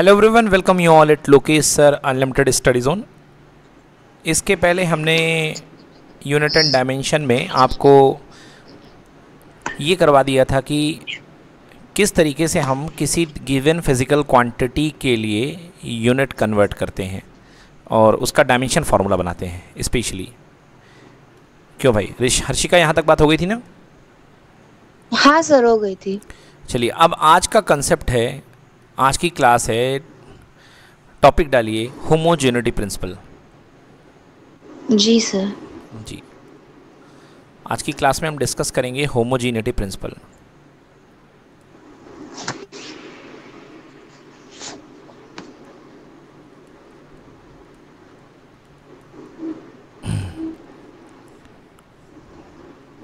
Hello everyone welcome you all at Lokesh sir unlimited study zone इसके पहले हमने unit and dimension में आपको ये करवा दिया था कि किस तरीके से हम किसी गिवन फ़िज़िकल क्वांटिटी के लिए यूनिट कन्वर्ट करते हैं और उसका डायमेंशन फार्मूला बनाते हैं स्पेशली क्यों भाई? हर्षिका यहाँ तक बात हो गई थी ना? हाँ सर हो गई थी। चलिए अब आज का कंसेप्ट है आज की क्लास है टॉपिक डालिए होमोजेनिटी प्रिंसिपल जी सर। जी। आज की क्लास में हम डिस्कस करेंगे होमोजीनिटी प्रिंसिपल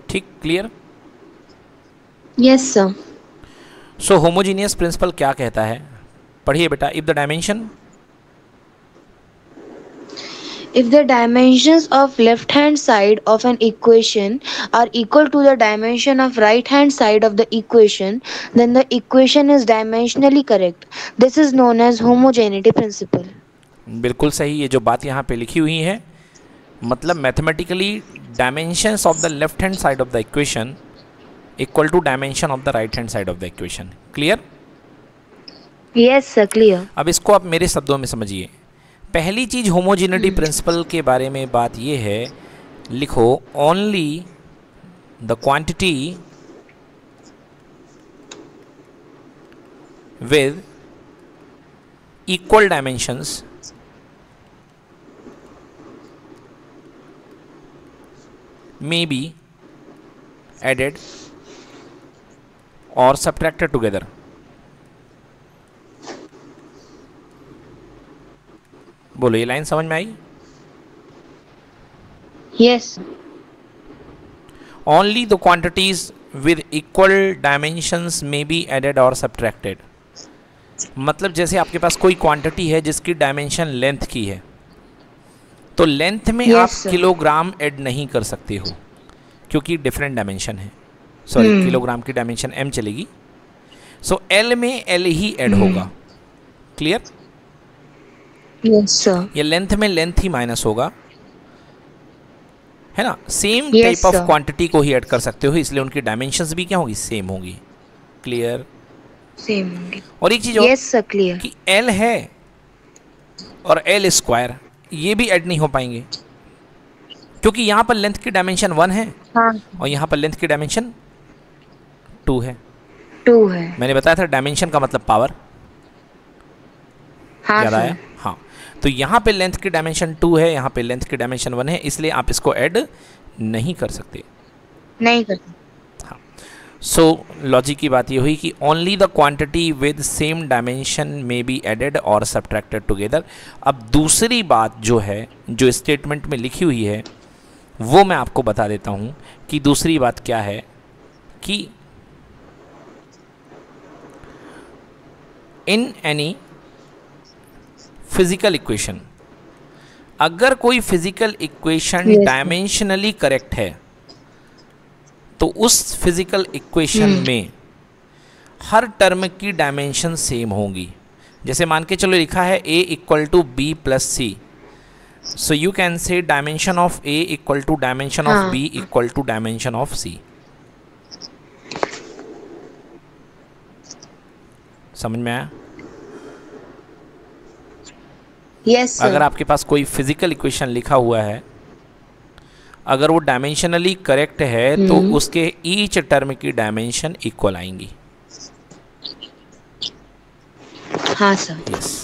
ठीक clear yes sir so homogeneous principle क्या कहता है पढ़िए बेटा if the dimension if the dimensions of left hand side of an equation are equal to the dimension of right hand side of the equation then the equation is dimensionally correct this is known as homogeneity principle बिल्कुल सही ये जो बात यहाँ पे लिखी हुई है मतलब mathematically dimensions of the left hand side of the equation equal to dimension of the right hand side of the equation clear yes sir clear. अब इसको आप मेरे शब्दों में समझिए। पहली चीज़ होमोजिनिटी प्रिंसिपल के बारे में बात ये है लिखो only the quantity with equal dimensions may be added और सब्ट्रैक्टेड टुगेदर बोलो ये लाइन समझ में आई? Yes only the quantities with equal dimension may be added और सब्ट्रैक्टेड मतलब जैसे आपके पास कोई क्वांटिटी है जिसकी डायमेंशन लेंथ की है तो लेंथ में yes, आप किलोग्राम ऐड नहीं कर सकते हो क्योंकि डिफरेंट डायमेंशन है। सॉरी. किलोग्राम की डायमेंशन एम चलेगी। सो so, एल में एल ही ऐड होगा। क्लियर yes ये लेंथ में लेंथ ही माइनस होगा। है ना? सेम टाइप ऑफ़ क्वांटिटी को ही ऐड कर सकते हो इसलिए उनकी डायमेंशंस भी क्या होगी? सेम होगी। क्लियर सेम only और एक चीज़ yes clear. कि एल है और एल स्क्वायर ये भी ऐड नहीं हो पाएँगे। क्योंकि यहाँ पर लेंथ की डायमेंशन वन है हाँ। और यहाँ पर लेंथ की डायमेंशन टू है। टू है। मैंने बताया था डायमेंशन का मतलब पावर हाँ याद आया? हाँ। तो यहाँ पे लेंथ की डायमेंशन टू है यहाँ पे लेंथ की डायमेंशन वन है इसलिए आप इसको ऐड नहीं कर सकते। नहीं करते सो लॉजिक की बात ये हुई कि only the quantity with same dimension may be added और सब्ट्रैक्टेड टुगेदर अब दूसरी बात जो है जो स्टेटमेंट में लिखी हुई है वो मैं आपको बता देता हूँ कि दूसरी बात क्या है कि इन एनी फ़िज़िकल इक्वेशन अगर कोई फ़िज़िकल इक्वेशन डायमेंशनली करेक्ट है तो उस फ़िज़िकल इक्वेशन में हर टर्म की डायमेंशन सेम होंगी। जैसे मान के चलो लिखा है A equal to B plus C so you can say dimension of A equal to dimension of B equal to dimension of c समझ में आया? Yes sir. अगर आपके पास कोई फ़िज़िकल इक्वेशन लिखा हुआ है अगर वो डायमेंशनली करेक्ट है तो हम्म। उसके ईच टर्म की डायमेंशन इक्वल आएँगी। हाँ सर यस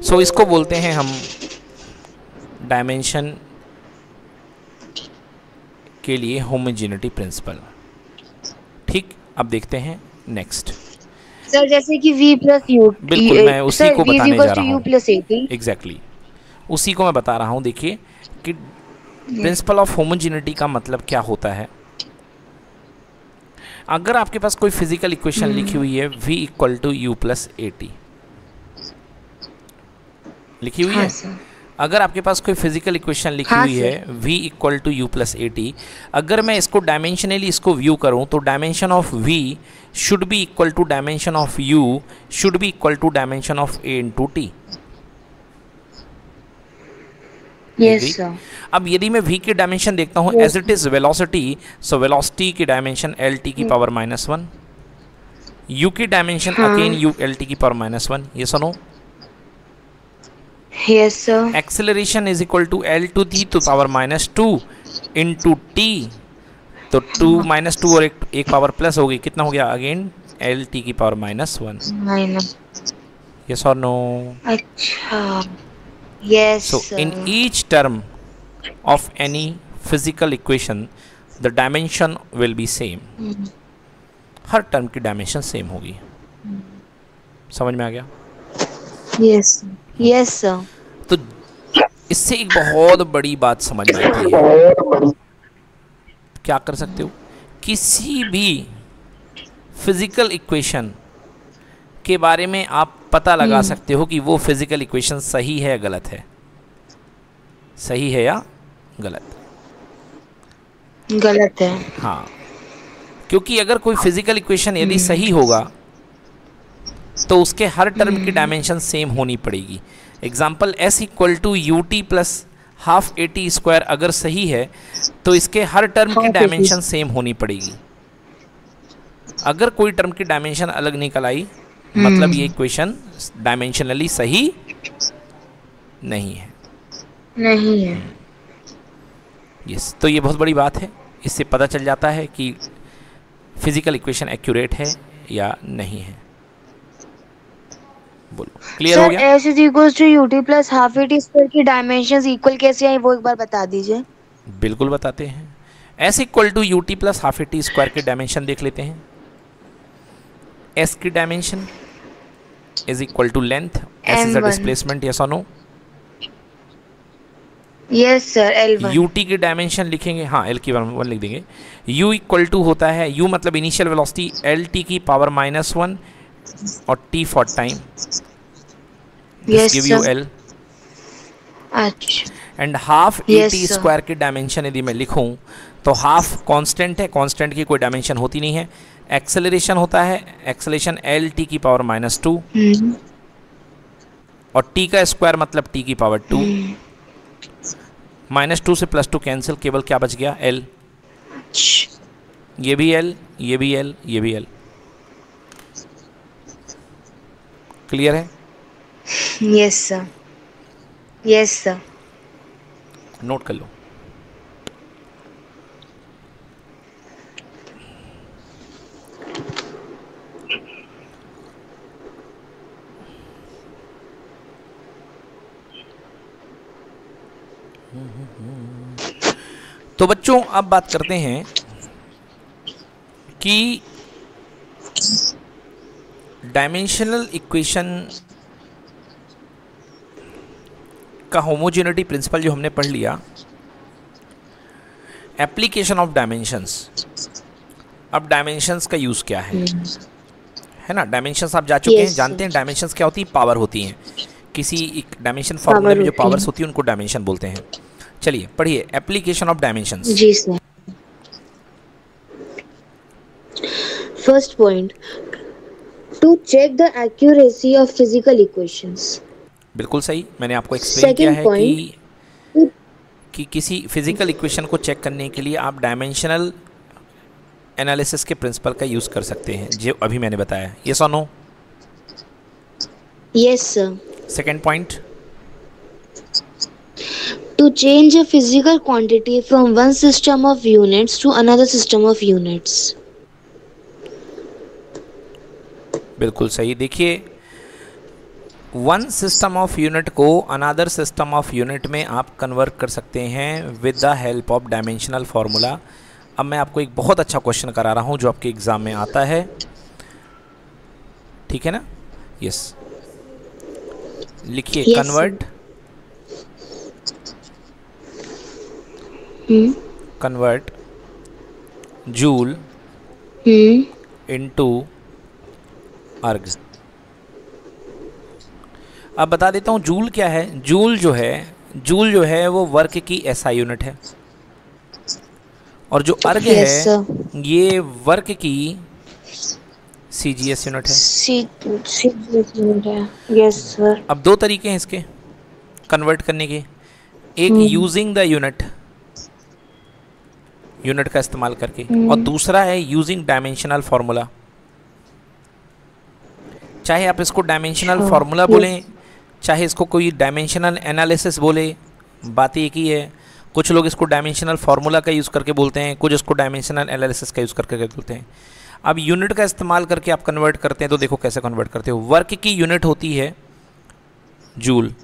सो इसको बोलते हैं हम डायमेंशन के लिए होमोजिनिटी प्रिंसिपल ठीक अब देखते हैं नेक्स्ट सर जैसे कि v प्लस यू बिल्कुल, मैं उसी को बताने जा रहा हूँ। एग्जैक्टली उसी को मैं बता रहा हूँ देखिए कि प्रिंसिपल ऑफ़ होमोजिनिटी का मतलब क्या होता है? अगर आपके पास कोई फ़िज़िकल इक्वेशन लिखी हुई है v equal to U plus A T लिखी हुई हाँ है? अगर आपके पास कोई फ़िज़िकल इक्वेशन लिखी हाँ हुई है v equal to U plus A T अगर मैं इसको डायमेंशनली इसको व्यू करूँ तो dimension of v should be equal to dimension of u should be equal to dimension of a into T yes अब यदि मैं v की डायमेंशन देखता हूँ as it is velocity so velocity की डायमेंशन एल टी की power minus one U की dimension. Again U L T की पावर माइनस वन ये सुनो yes sir. Acceleration is equal to L to the to power minus two into T तो two minus two और एक, एक power plus हो गई कितना हो गया अगेन एल टी की पावर माइनस वन यस और नो अच्छा। So sir. in each term of any physical equation, the dimension will be हर टर्म की डायमेंशन सेम होगी। समझ में आ गया? Yes yes yes sir. तो इससे एक बहुत बड़ी बात समझ में आती है। क्या कर सकते हो? किसी भी फ़िज़िकल इक्वेशन के बारे में आप पता लगा सकते हो कि वो फ़िज़िकल इक्वेशन सही है या गलत है। सही है या गलत? गलत है। हाँ। क्योंकि अगर कोई फ़िज़िकल इक्वेशन यदि सही होगा तो उसके हर टर्म की डायमेंशन सेम होनी पड़ेगी। Example S equal to U T plus half A T square अगर सही है तो इसके हर टर्म की डायमेंशन सेम होनी पड़ेगी। अगर कोई टर्म की डायमेंशन अलग निकल आई मतलब ये इक्वेशन डायमेंशनली सही नहीं है। नहीं है। यस तो ये बहुत बड़ी बात है। इससे पता चल जाता है कि फ़िज़िकल इक्वेशन एक्यूरेट है या नहीं है। बोलो। क्लियर हो गया? S is equal to U T plus half A T square की डायमेंशन इक्वल कैसे आई वो एक बार बता दीजिए। बिल्कुल बताते हैं। S equal to U T plus half A T square के डायमेंशन देख लेते हैं। एस की dimension is equal to length S is a N1. Displacement yes और no yes sir L one U T की डायमेंशन लिखेंगे हाँ L की वन लिख देंगे। U इक्वल टू होता है u मतलब इनिशियल वेलोसिटी एल टी की पावर माइनस वन और t for time Yes, sir. L अच्छा and half A T. Square की डायमेंशन यदि मैं लिखूं तो हाफ़ कांस्टेंट है कांस्टेंट की कोई डायमेंशन होती नहीं है। एक्सेलरेशन होता है एक्सेलेशन एल टी की पावर माइनस टू और टी का स्क्वायर मतलब टी की पावर टू माइनस टू से प्लस टू कैंसिल केवल क्या बच गया? एल ये भी एल ये भी एल ये भी एल क्लियर है? Yes sir yes sir note कर लो. तो बच्चों अब बात करते हैं कि डायमेंशनल इक्वेशन का होमोजेनिटी प्रिंसिपल जो हमने पढ़ लिया एप्लीकेशन ऑफ़ डायमेंशंस अब डायमेंशंस का यूज़ क्या है? है ना? डायमेंशंस आप जा चुके yes, हैं जानते हैं डायमेंशंस क्या होती है? पावर होती हैं। किसी एक डायमेंशन फॉर्मूले में जो पावर्स होती है उनको डायमेंशन बोलते हैं। चलिए पढ़िए। Application of dimensions ji sir first point to check the accuracy of physical equations बिल्कुल सही मैंने आपको एक्सप्लेन किया है कि कि किसी फ़िज़िकल इक्वेशन को चेक करने के लिए आप डायमेंशनल एनालिसिस के प्रिंसिपल का यूज़ कर सकते हैं जो अभी मैंने बताया। ये so no yes sir second point to change a physical quantity from one system of units to another system of units. बिल्कुल सही। देखिए वन सिस्टम ऑफ़ यूनिट को अनादर सिस्टम ऑफ़ यूनिट में आप कन्वर्ट कर सकते हैं with the help of dimensional formula अब मैं आपको एक बहुत अच्छा क्वेश्चन करा रहा हूँ जो आपके एग्ज़ाम में आता है। ठीक है ना? यस लिखिए. कन्वर्ट. Convert joule. इनटू अर्ग अब बता देता हूँ जूल क्या है? जूल जो है जूल जो है वो वर्क की एसआई यूनिट है। और जो अर्ग Yes, है sir. ये वर्क की सीजीएस यूनिट है। C C है। अब दो तरीके हैं इसके कन्वर्ट करने के। एक यूजिंग द यूनिट यूनिट का इस्तेमाल करके। और दूसरा है यूजिंग डायमेंशनल फार्मूला चाहे आप इसको डायमेंशनल फार्मूला बोलें चाहे इसको कोई डायमेंशनल एनालिसिस बोले बात एक ही है। कुछ लोग इसको डायमेंशनल फार्मूला का यूज़ करके बोलते हैं कुछ इसको डायमेंशनल एनालिसिस का यूज़ करके बोलते हैं। अब यूनिट का इस्तेमाल करके आप कन्वर्ट करते हैं तो देखो कैसे कन्वर्ट करते हो। वर्क की यूनिट होती है जूल।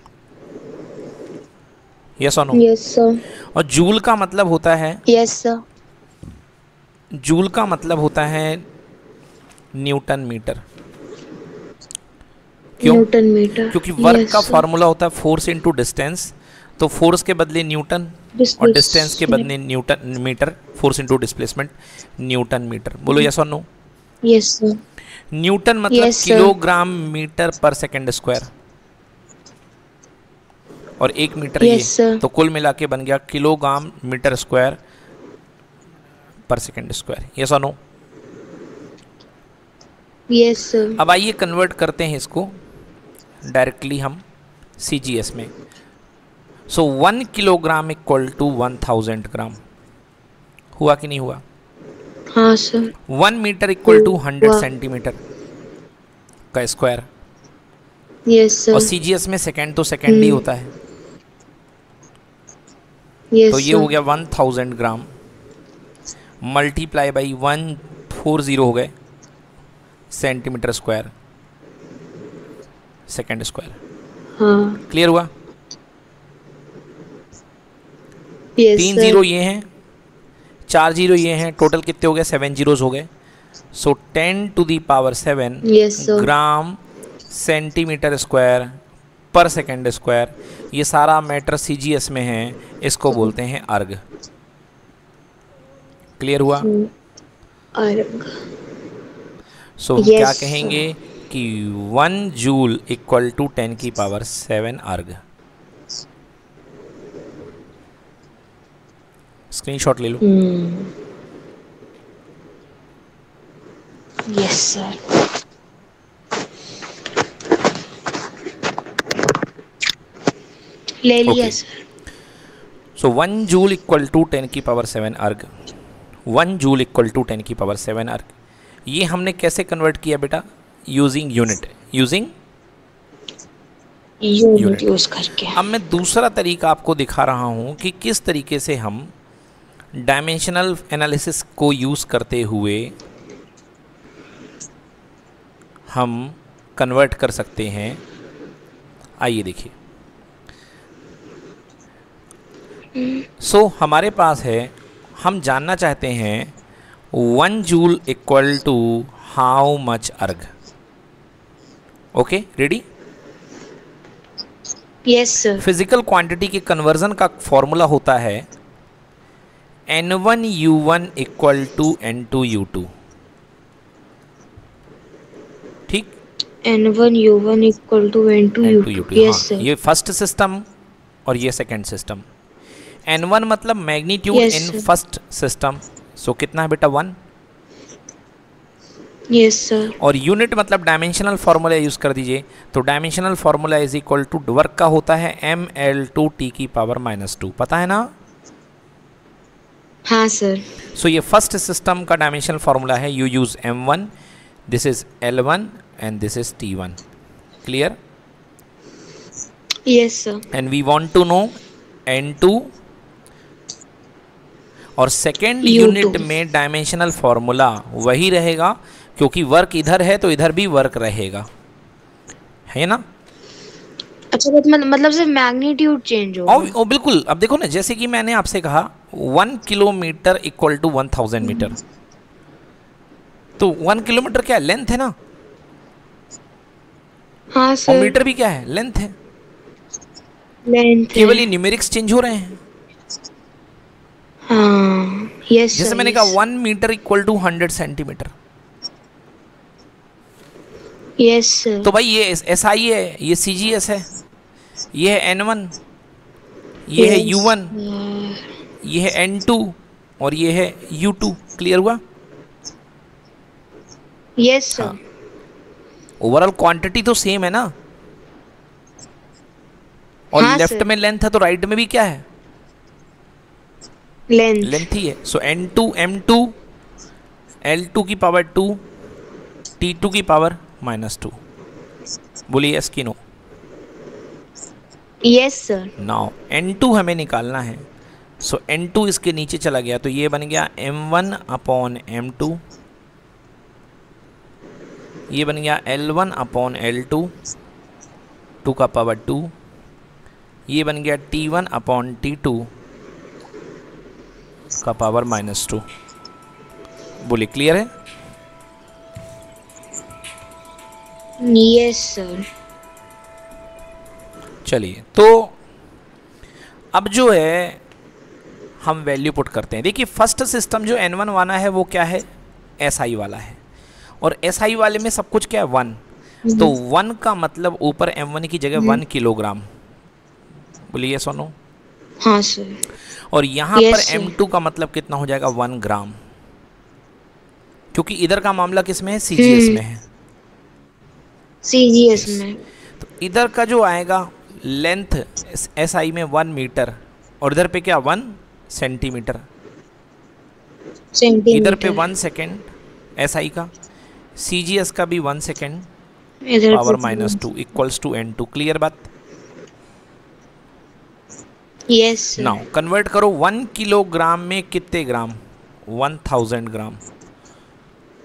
यस और नो yes sir. और जूल का मतलब होता है yes sir. जूल का मतलब होता है न्यूटन मीटर। क्यों? Newton metre. क्योंकि वर्क Yes, का. फॉर्मूला होता है फोर्स इनटू डिस्टेंस तो फोर्स के बदले न्यूटन और डिस्टेंस के बदले newton metre force into displacement newton metre. बोलो यस और नो यस न्यूटन मतलब Yes, किलोग्राम मीटर पर सेकंड स्क्वायर। और एक मीटर Yes, ये. तो कुल मिला के बन गया किलोग्राम मीटर स्क्वायर पर सेकंड स्क्वायर। यस और नो यस अब आइए कन्वर्ट करते हैं इसको। डायरेक्टली हम सी जी एस में। So one kilogram equal to one thousand gram हुआ कि नहीं हुआ? हाँ sir one metre equal to hundred centimetre का स्क्वायर yes sir और सीजीएस में सेकेंड तो सेकेंड ही हम्म, होता है। Yes तो ये sir हो गया one thousand gram multiply by one four zero हो गए सेंटीमीटर स्क्वायर सेकेंड स्क्वायर हाँ। क्लियर हुआ? Yes तीन ज़ीरो ये हैं चार ज़ीरो ये हैं टोटल कितने हो गए? सेवन जीरोज हो गए। So ten to the power seven gram centimetre square पर सेकेंड स्क्वायर ये सारा मैटर सीजीएस में है इसको बोलते हैं अर्घ क्लियर हुआ? अर्ग। सो Yes, क्या कहेंगे sir. कि one joule equal to ten की पावर सेवन अर्ग स्क्रीनशॉट ले लो। Hmm. Yes, sir. ले लिया sir so one joule equal to ten की power seven erg one joule equal to ten की पावर सेवन अर्ग ये हमने कैसे कन्वर्ट किया बेटा? Using unit using unit use करके। अब मैं दूसरा तरीका आपको दिखा रहा हूँ कि किस तरीके से हम डायमेंशनल एनालिसिस को यूज़ करते हुए हम कन्वर्ट कर सकते हैं। आइए देखिए। सो so, हमारे पास है हम जानना चाहते हैं one joule equal to how much erg? Okay ready yes sir physical quantity के कन्वर्जन का फॉर्मूला होता है N one U one equal to N two U two ठीक? N one U one equal to N two U two U two two yes sir ये first system और ये second system N one मतलब magnitude in first system so कितना है बेटा? One yes sir और unit मतलब डायमेंशनल फार्मूला यूज़ कर दीजिए। तो dimensional formula is equal to work का होता है एम एल टू टी की पावर माइनस टू पता है ना? हाँ सर सो ये फ़र्स्ट सिस्टम का डायमेंशनल फार्मूला है। You use M one this is L one and this is T one clear yes sir and we want to know N two और second unit में dimensional formula वही रहेगा। क्योंकि work इधर है तो इधर भी वर्क रहेगा। है ना? अच्छा मतलब सिर्फ़ मैग्नीट्यूड चेंज होगा और, और बिल्कुल अब देखो ना जैसे कि मैंने आपसे कहा one kilometre equal to one thousand metre तो वन किलोमीटर क्या लेंथ है ना? हाँ और सर मीटर भी क्या है? लेंथ है। लेंथ केवल ये न्यूमेरिक्स चेंज हो रहे हैं। हाँ यस जैसे मैंने कहा one metre equal to hundred centimetre yes sir तो भाई ये एस आई है ये सी जी एस है ये है एन वन ये है यू वन ये है एन टू और ये है यू टू क्लियर हुआ? Yes, हाँ। ओवरऑल क्वांटिटी तो सेम है ना? और हाँ, लेफ़्ट. में लेंथ है तो राइट में भी क्या है? Length. लेंथ ही है. So N two M two L two की पावर टू टी टू की पावर माइनस टू बोलिए यस की no yes sir now N two हमें निकालना है। सो एन टू इसके नीचे चला गया तो ये बन गया M one upon M two ये बन गया L one upon L two two का पावर टू ये बन गया T one upon T two का पावर माइनस टू बोलिए क्लियर है? चलिए तो अब जो है हम वैल्यू पुट करते हैं। देखिए फ़र्स्ट सिस्टम जो एन वन वाला है वो क्या है? एस आई वाला है। और एस आई वाले में सब कुछ क्या है? वन तो वन का मतलब ऊपर एम वन की जगह वन किलोग्राम बोलिए सोनो हाँ सर और यहाँ पर एम टू का मतलब कितना हो जाएगा? वन ग्राम क्योंकि इधर का मामला किसमें है? सी। में है। CGS में. तो इधर का जो आएगा लेंथ एस आई में वन मीटर और इधर पे क्या वन सेंटीमीटर इधर पे वन सेकेंड एस आई का। सी जी एस का भी one second power minus two equals to N two clear बात? Sir. नाउ कन्वर्ट करो वन किलोग्राम में कितने ग्राम? One thousand gram.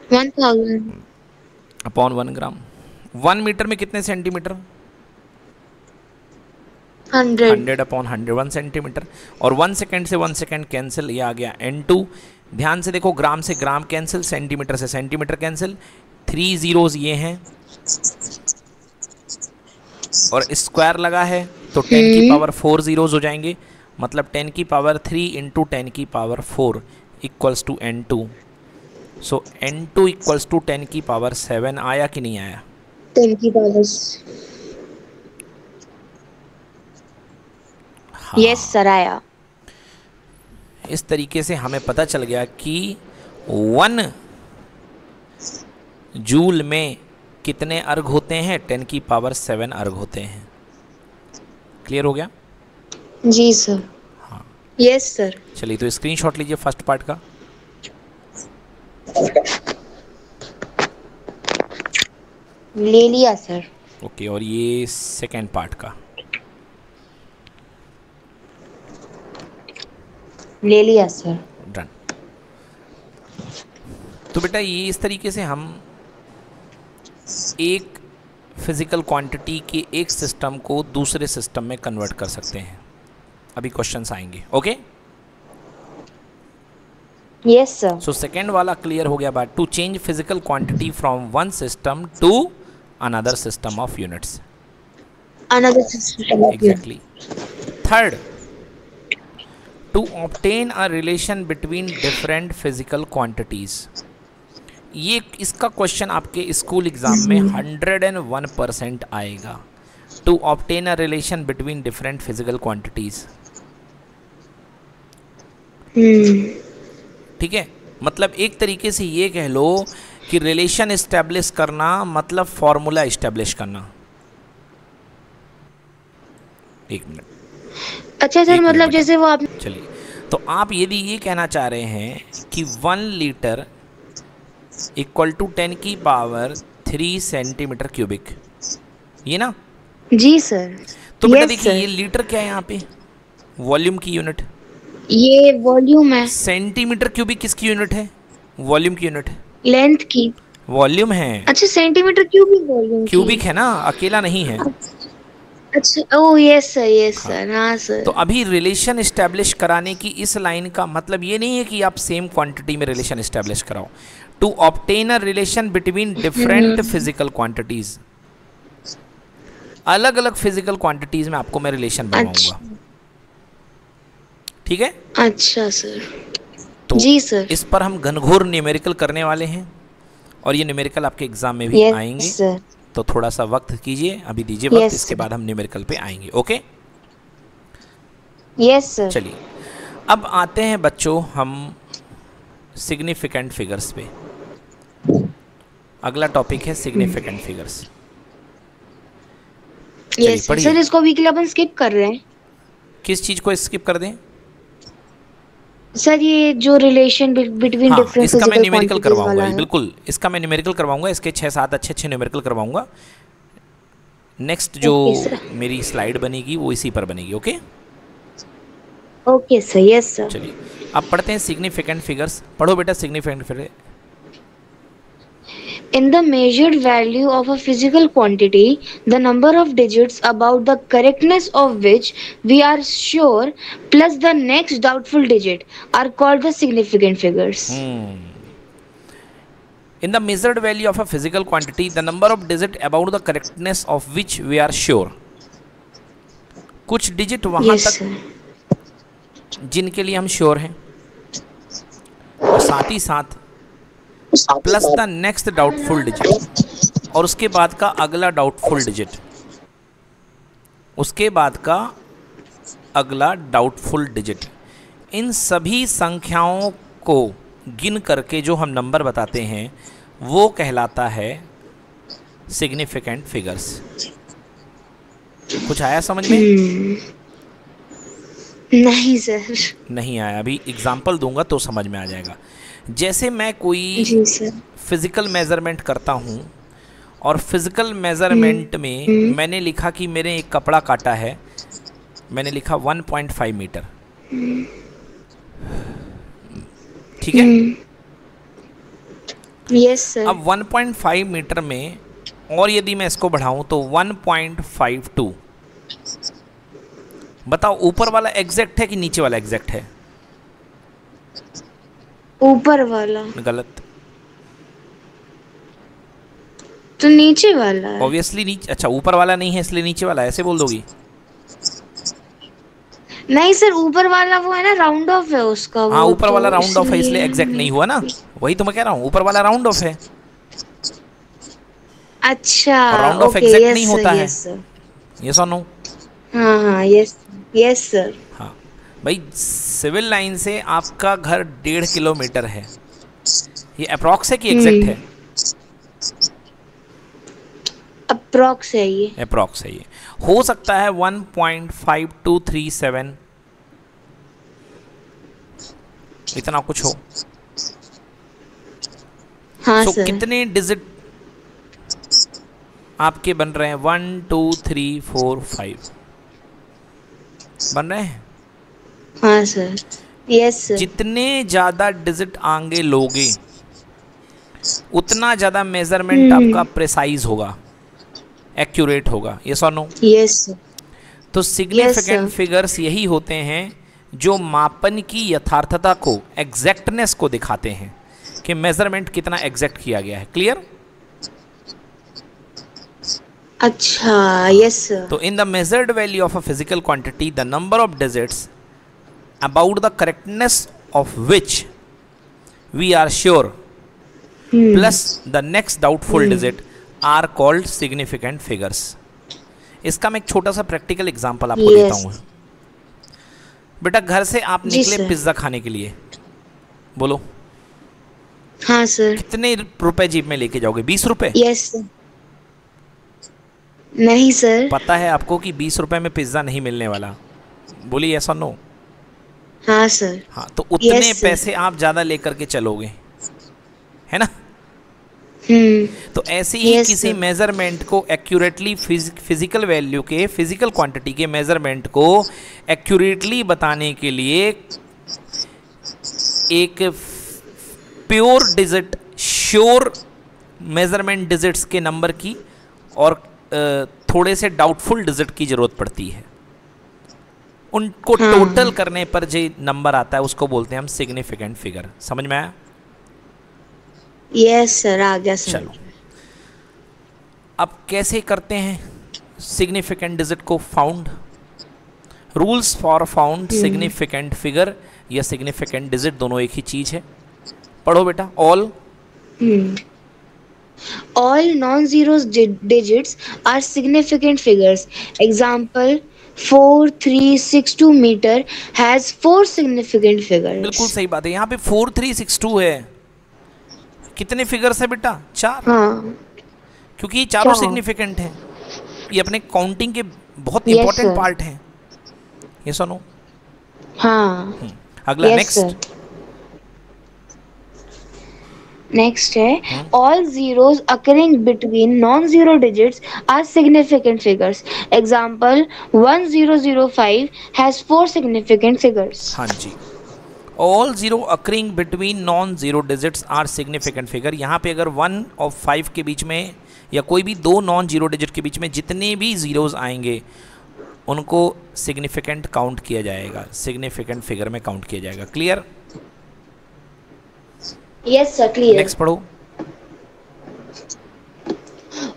One thousand. Upon one gram one metre में कितने centimetre? Hundred. Upon hundred one centimetre. और one second से one second cancel ये आ गया एन टू ध्यान से देखो ग्राम से ग्राम कैंसिल सेंटीमीटर से सेंटीमीटर कैंसिल थ्री जीरोज ये हैं। और स्क्वायर लगा है तो टेन की पावर फोर जीरोज हो जाएँगे। मतलब टेन की पावर थ्री इंटू टेन की power four equals to N two so N two equals to ten की पावर सेवन आया कि नहीं आया? की powers. हाँ। इस तरीके से हमें पता चल गया कि वन जूल में कितने अर्घ होते हैं? टेन की पावर सेवन अर्घ होते हैं। क्लियर हो गया? जी सर हाँ। Yes, sir. चलिए तो स्क्रीनशॉट लीजिए फ़र्स्ट पार्ट का। ले लिया सर ओके और ये सेकेंड पार्ट का। ले लिया सर डन तो बेटा ये इस तरीके से हम एक फ़िज़िकल क्वांटिटी के एक सिस्टम को दूसरे सिस्टम में कन्वर्ट कर सकते हैं। अभी क्वेश्चंस आएँगे okay yes sir so second वाला क्लियर हो गया बात। To change physical quantity from one system to another system of units another system of exactly. Third to obtain a relation between different physical quantities. ये इसका question आपके school exam में 101 percent आएगा. To obtain a relation between different physical quantities hmm ठीक है? मतलब एक तरीके से ये कह लो कि रिलेशन इस्टेब्लिश करना मतलब फॉर्मूला इस्टेब्लिश करना। एक मिनट। अच्छा सर मतलब जैसे वो आप चलिए। तो आप यदि ये कहना चाह रहे हैं कि one litre equal to ten की पावर थ्री सेंटीमीटर क्यूबिक ये ना? जी सर। तो बेटा देखिए ये लीटर क्या है यहाँ पे? वॉल्यूम की यूनिट ये वॉल्यूम है। सेंटीमीटर क्यूबिक किसकी यूनिट है? वॉल्यूम की यूनिट है लेंथ की। वॉल्यूम है। अच्छा सेंटीमीटर क्यूबिक वॉल्यूम क्यूबिक है ना? अकेला नहीं है। अच्छा oh yes sir yes sir हाँ। सर तो अभी रिलेशन इस्टेब्लिश कराने की इस लाइन का मतलब ये नहीं है कि आप सेम क्वांटिटी में रिलेशन इस्टेब्लिश कराओ। To obtain a relation between different physical quantities अलग अलग फ़िज़िकल क्वांटिटीज में आपको मैं रिलेशन बनवाऊँगा। ठीक है? अच्छा सर तो जी सर इस पर हम घनघोर न्यूमेरिकल करने वाले हैं और ये न्यूमेरिकल आपके एग्ज़ाम में भी yes, आएँगे। सर तो थोड़ा सा वक्त कीजिए अभी दीजिए वक्त Yes, इसके बाद हम न्यूमेरिकल पे आएँगे ओके यस सर चलिए अब आते हैं बच्चों हम सिग्निफिकेंट फिगर्स पे। अगला टॉपिक है सिग्निफिकेंट फिगर्स यस सर इसको लिए अपन स्किप कर रहे हैं। किस चीज़ को स्किप कर दें? सर ये जो रिलेशन बिटवीन हाँ इसका मैं न्यूमेरिकल करवाऊँगा बिल्कुल इसका मैं न्यूमेरिकल करवाऊँगा इसके छः सात अच्छे अच्छे न्यूमेरिकल करवाऊँगा। नेक्स्ट जो मेरी स्लाइड बनेगी वो इसी पर बनेगी okay okay sir yes sir चलिए अब पढ़ते हैं सिग्निफिकेंट फिगर्स पढ़ो बेटा significant figure In the measured value of a physical quantity, the number of digits about the correctness of which we are sure plus the next doubtful digit are called the significant figures. Hmm. In the measured value of a physical quantity, the number of digit about the correctness of which we are sure. कुछ digit वहाँ Yes, तक. जिनके लिए हम sure हैं और साथ ही साथ plus the next doubtful digit और उसके बाद का अगला डाउटफुल डिजिट उसके बाद का अगला डाउटफुल डिजिट इन सभी संख्याओं को गिन करके जो हम नंबर बताते हैं वो कहलाता है सिग्निफिकेंट फिगर्स कुछ आया समझ में? नहीं सर नहीं आया. अभी एग्ज़ाम्पल दूँगा तो समझ में आ जाएगा. जैसे मैं कोई फ़िज़िकल मेज़रमेंट करता हूँ और फ़िज़िकल मेज़रमेंट में मैंने लिखा कि मेरे एक कपड़ा काटा है मैंने लिखा 1.5 मीटर। ठीक है? यस सर अब 1.5 मीटर में और यदि मैं इसको बढ़ाऊं तो 1.52 बताओ ऊपर वाला एग्जैक्ट है कि नीचे वाला एग्जैक्ट है? ऊपर वाला। गलत। तो नीचे वाला है। ऑब्वियसली नीचे अच्छा ऊपर वाला नहीं है इसलिए नीचे वाला ऐसे बोल दोगी? नहीं सर ऊपर वाला वो है ना राउंड ऑफ़ है उसका हाँ ऊपर तो वाला राउंड ऑफ़ है इसलिए एग्जैक्ट नहीं हुआ ना। वही तो मैं कह रहा हूँ ऊपर वाला राउंड ऑफ़ है। अच्छा राउंड ऑफ़ यस नहीं होता है। यस ये सुनो हाँ हाँ यस यस सर भाई सिविल लाइन से आपका घर डेढ़ किलोमीटर है। ये अप्रॉक्स है कि एग्जैक्ट है? अप्रॉक्स है ये। अप्रॉक्स है ये। हो सकता है 1.5237 इतना कुछ हो। हाँ सो सर। कितने डिजिट आपके बन रहे हैं? One two three four five. बन रहे हैं? हाँ सर यस सर जितने ज़्यादा डिजिट आगे लोगे उतना ज़्यादा मेज़रमेंट आपका प्रिसाइज होगा एक्यूरेट होगा. ये नो यस तो सिग्निफिकेंट. फिगर्स यही होते हैं जो मापन की यथार्थता को एग्जैक्टनेस को दिखाते हैं कि मेज़रमेंट कितना एग्जैक्ट किया गया है. क्लियर अच्छा यस सर तो in the measured value of a physical quantity the number of digits about the correctness of which we are sure plus the next doubtful digit are called significant figures इसका मैं एक छोटा सा practical example आपको Yes. देता हूँ। बेटा घर से आप निकले. पिज़्ज़ा खाने के लिए। बोलो। हाँ सर कितने रुपए जेब में लेके जाओगे? बीस रुपए? यस सर नहीं सर पता है आपको कि बीस रुपए में पिज़्ज़ा नहीं मिलने वाला। बोलिए ऐसा नो हाँ सर हाँ तो उतने Yes. पैसे आप ज़्यादा लेकर के चलोगे है ना? हम्म. तो ऐसे ही Yes, किसी मेज़रमेंट को एक्यूरेटली फ़िज़िकल वैल्यू के फ़िज़िकल क्वांटिटी के मेज़रमेंट को एक्यूरेटली बताने के लिए एक pure digit sure measurement digits के नंबर की और थोड़े से डाउटफुल डिजिट की ज़रूरत पड़ती है। उनको। टोटल करने पर जो नंबर आता है उसको बोलते हैं हम सिग्निफिकेंट फिगर समझ में आया? यस सर आ गया सर चलो। अब कैसे करते हैं सिग्निफिकेंट डिजिट को found rules for found significant figure या सिग्निफिकेंट डिजिट दोनों एक ही चीज़ है। पढ़ो बेटा all All non-zero di- digits are significant figures. Example: 4362 metre has four significant figure बिल्कुल सही बात है। यहाँ पे फोर थ्री सिक्स टू है। कितने फिगर्स है बेटा? चार। हाँ। क्योंकि ये चारों सिग्निफिकेंट है। ये अपने काउंटिंग के बहुत इंपॉर्टेंट पार्ट है। ये सुनो। हाँ। अगला Yes, नेक्स्ट है all zeros occurring between non-zero digits are significant figures. Example 1005 has four significant figures हाँ जी। All zero occurring between non zero digits are significant figure यहाँ पे अगर वन और फाइव के बीच में या कोई भी दो नॉन ज़ीरो डिजिट के बीच में जितने भी जीरोज आएँगे उनको सिग्निफिकेंट काउंट किया जाएगा। सिग्निफिकेंट फिगर में काउंट किया जाएगा। Clear Yes, sir, clear. Next पढ़ो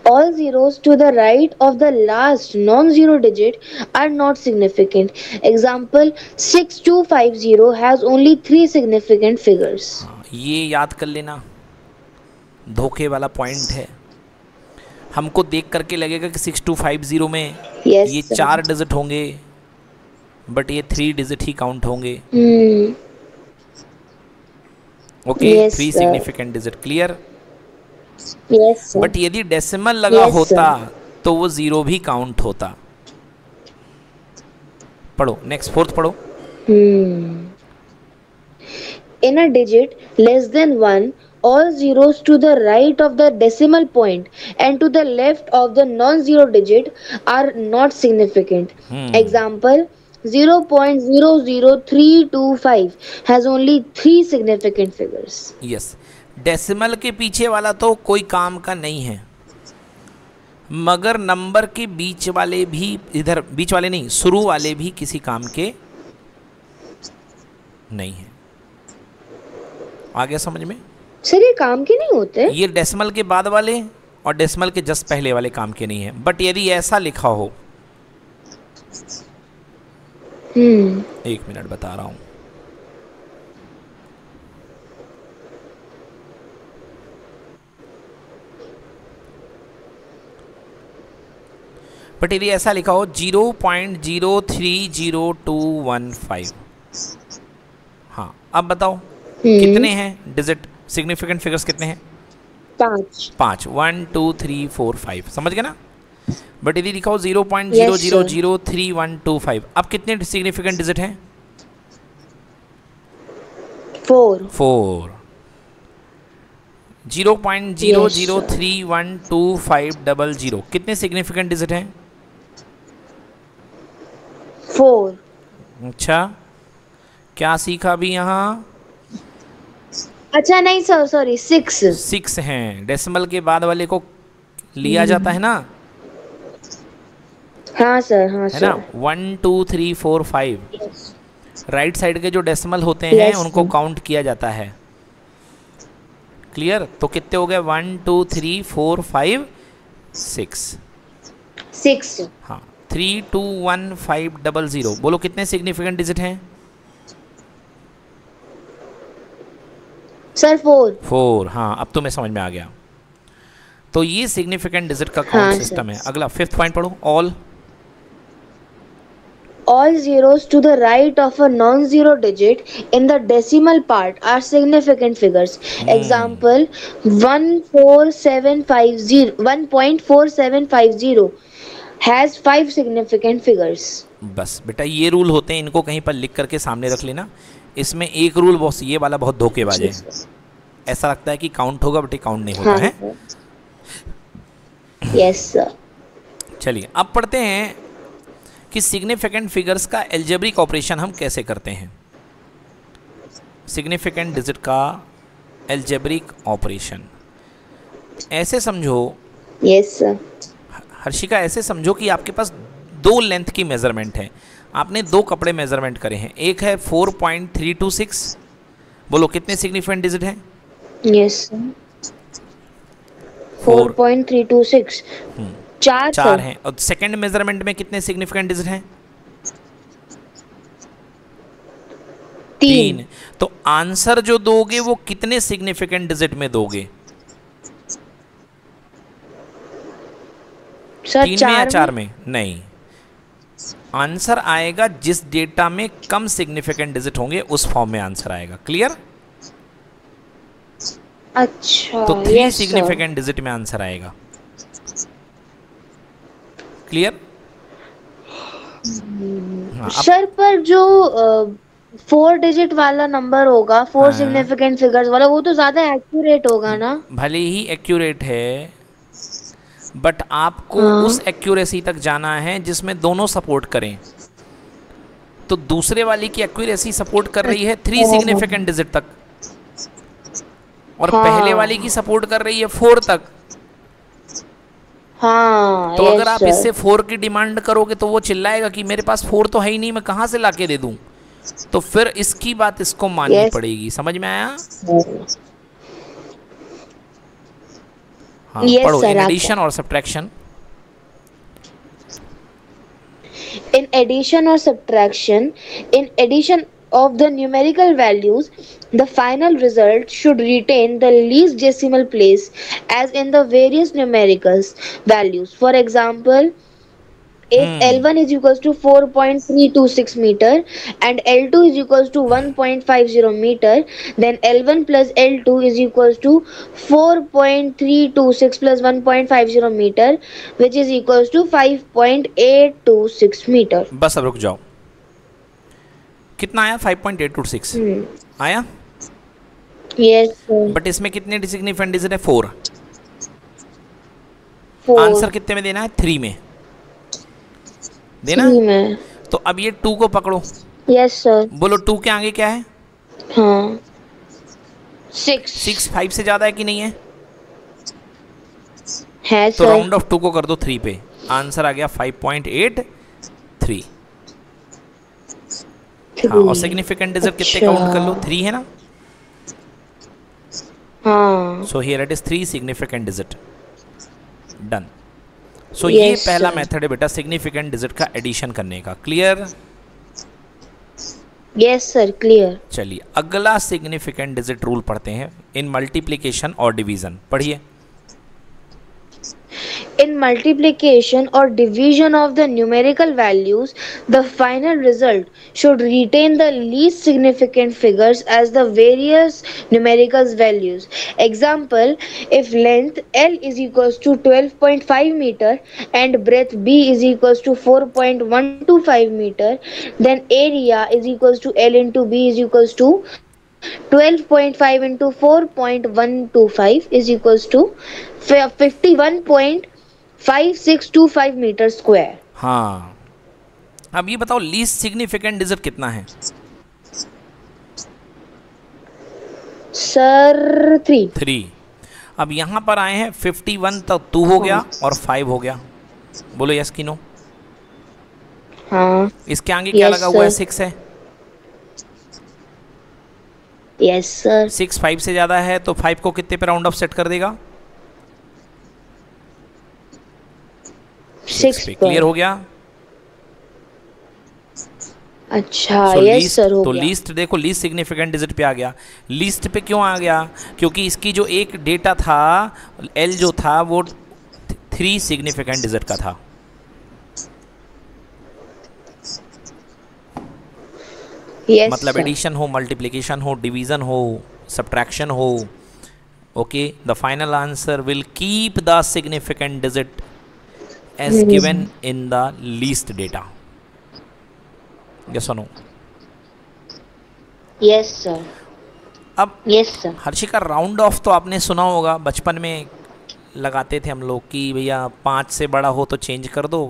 All zeros to the right of the last non-zero digit are not significant. Example 6250 has only three significant figures. हाँ, ये याद कर लेना धोखे वाला पॉइंट है हमको देख करके लगेगा कि सिक्स टू फाइव ज़ीरो में Yes. ये sir. चार डिजिट होंगे बट ये थ्री डिजिट ही काउंट होंगे Hmm. Okay Yes, three sir. Significant digit clear Yes. Sir. But यदि डेसिमल लगा Yes, होता sir. तो वो ज़ीरो भी काउंट होता पढ़ो नेक्स्ट फोर्थ पढ़ो Hmm. In a digit less than 1, all zeros to the right of the decimal point and to the left of the non-zero digit are not significant. Hmm. Example 0.00325 has only three significant figures. Yes decimal के पीछे वाला तो कोई काम का नहीं है। मगर नंबर के बीच वाले भी इधर बीच वाले नहीं शुरू वाले भी किसी काम के नहीं है। आ गया समझ में? सर ये काम के नहीं होते? ये डेसिमल के बाद वाले और डेसिमल के जस्ट पहले वाले काम के नहीं है। बट यदि ऐसा लिखा हो एक मिनट बता रहा हूँ। बट यदि ऐसा लिखा हो zero point zero three zero two one five. हाँ अब बताओ हम्म। कितने हैं? डिजिट सिग्निफिकेंट फिगर्स कितने हैं? पाँच। पाँच। One two three four five समझ गए ना? बट यदि लिखा हो zero point zero zero zero three one two five अब कितने सिग्निफिकेंट डिजिट हैं? Four four zero point zero zero three one two five double zero कितने सिग्निफिकेंट डिजिट हैं? फोर अच्छा क्या सीखा अभी यहाँ? अच्छा नहीं सर सॉरी सिक्स सिक्स हैं. डेसिमल के बाद वाले को लिया जाता है ना? हाँ सर हाँ है ना? One two three four five right side के जो डेसिमल होते हैं Yes, उनको काउंट किया जाता है। क्लियर तो कितने हो गए? One two three four five six six हाँ. Three two one five double zero बोलो कितने सिग्निफिकेंट डिजिट हैं? सर फोर फोर हाँ अब तो मैं समझ में आ गया। तो ये सिग्निफिकेंट डिजिट का हाँ, काउंट sir. सिस्टम है। अगला फिफ्थ पॉइंट पढ़ो। All All zeros to the right of a non-zero digit in the decimal part are significant figures. Example 14750 1.4750 has five significant figures. बस बेटा ये रूल होते हैं इनको कहीं पर लिख करके सामने रख लेना इसमें एक रूल बॉस ये वाला बहुत धोखेबाज है ऐसा लगता है कि काउंट होगा बट काउंट नहीं होता हाँ है. Yes sir. चलिए अब पढ़ते हैं कि सिग्निफिकेंट फिगर्स का एल्जेब्रिक ऑपरेशन हम कैसे करते हैं? सिग्निफिकेंट डिजिट का एल्जेब्रिक ऑपरेशन ऐसे समझो। Yes sir. हर्षिका ऐसे समझो कि आपके पास दो लेंथ की मेज़रमेंट है। आपने दो कपड़े मेज़रमेंट करे हैं। एक है 4.326 बोलो कितने सिग्निफिकेंट डिजिट हैं? Sir. Four. 4.326 चार चार हैं। और सेकंड मेज़रमेंट में कितने सिग्निफिकेंट डिजिट हैं? तीन। तो आंसर जो दोगे वो कितने सिग्निफिकेंट डिजिट में दोगे? सर तीन में या चार चार में? नहीं। आंसर आएगा जिस डेटा में कम सिग्निफिकेंट डिजिट होंगे उस फॉर्म में आंसर आएगा। क्लियर अच्छा तो थ्री सिग्निफिकेंट डिजिट में आंसर आएगा। क्लियर हाँ, सर पर जो फोर डिजिट वाला नंबर होगा फोर हाँ। सिग्निफिकेंट फिगर्स वाला वो तो ज़्यादा एक्यूरेट होगा ना भले ही एक्यूरेट है बट आपको हाँ। उस एक्यूरेसी तक जाना है जिसमें दोनों सपोर्ट करें तो दूसरे वाली की एक्यूरेसी सपोर्ट कर रही है थ्री। सिग्निफिकेंट डिजिट तक और हाँ। पहले वाली की सपोर्ट कर रही है फोर तक हाँ तो अगर आप इससे फोर की डिमांड करोगे तो वो चिल्लाएगा कि मेरे पास फोर तो है ही नहीं मैं कहाँ से लाके दे दूँ? तो फिर इसकी बात इसको माननी पड़ेगी। समझ में आया? हाँ पढ़ो। इन एडिशन और subtraction in addition or subtraction in addition of the numerical values the final result should retain the least decimal place as in the various numericals values for example if Hmm. L1 is equals to 4.326 meter and L2 is equals to 1.50 meter, then L1 plus L2 is equals to 4.326 plus 1.50 meter, which is equals to 5.826 meter. बस अब रुक जाओ कितना आया? 5.826 Hmm. आया? Sir. But इसमें कितने significant digit है फोर आंसर कितने में देना है? थ्री में. देना? में. तो अब ये टू को पकड़ो। यस सर बोलो टू के आगे क्या है? हाँ. Six. सिक्स फाइव से ज़्यादा है कि नहीं है? है तो राउंड ऑफ़ टू को कर दो थ्री पे. आंसर आ गया फाइव पॉइंट एट थ्री हाँ और सिग्निफिकेंट डिजिट कितने अच्छा। काउंट कर लो? थ्री है ना? हाँ. So here it is three significant digit done so ये पहला मेथड है बेटा सिग्निफिकेंट डिजिट का एडिशन करने का. क्लियर यस सर क्लियर चलिए अगला सिग्निफिकेंट डिजिट रूल पढ़ते हैं. इन मल्टीप्लिकेशन और डिवीज़न पढ़िए. In multiplication or division of the numerical values, the final result should retain the least significant figures as the various numerical values. Example, if length L is equals to 12.5 meter and breadth B is equals to 4.125 meter, then area is equals to L into B is equals to 12.5 into 4.125 is equals to 51.5625 meter square. हाँ। अब ये बताओ least significant digit कितना है? Sir, 3. Three अब यहाँ पर आए हैं फिफ्टी वन तक टू हो गया और फाइव हो गया। बोलो यस कि नो हाँ। इसके आगे क्या लगा हुआ है. सिक्स है। Yes sir. सिक्स फाइव से ज़्यादा है तो फाइव को कितने पे राउंड ऑफ़ सेट कर देगा? पे। क्लियर हो गया? अच्छा So, हो तो गया। लीस्ट देखो लीस्ट सिग्निफिकेंट डिजिट पे आ गया। लीस्ट पे क्यों आ गया? क्योंकि इसकी जो एक डेटा था एल जो था वो थ्री सिग्निफिकेंट डिजिट का था। Yes मतलब एडिशन हो मल्टीप्लिकेशन हो डिवीज़न हो सब्ट्रैक्शन हो okay the final answer will keep the significant digit as given in the least data yes no yes sir. अब yes sir. Harshika round off तो आपने सुना होगा बचपन में लगाते थे हम लोग कि भैया पाँच से बड़ा हो तो चेंज कर दो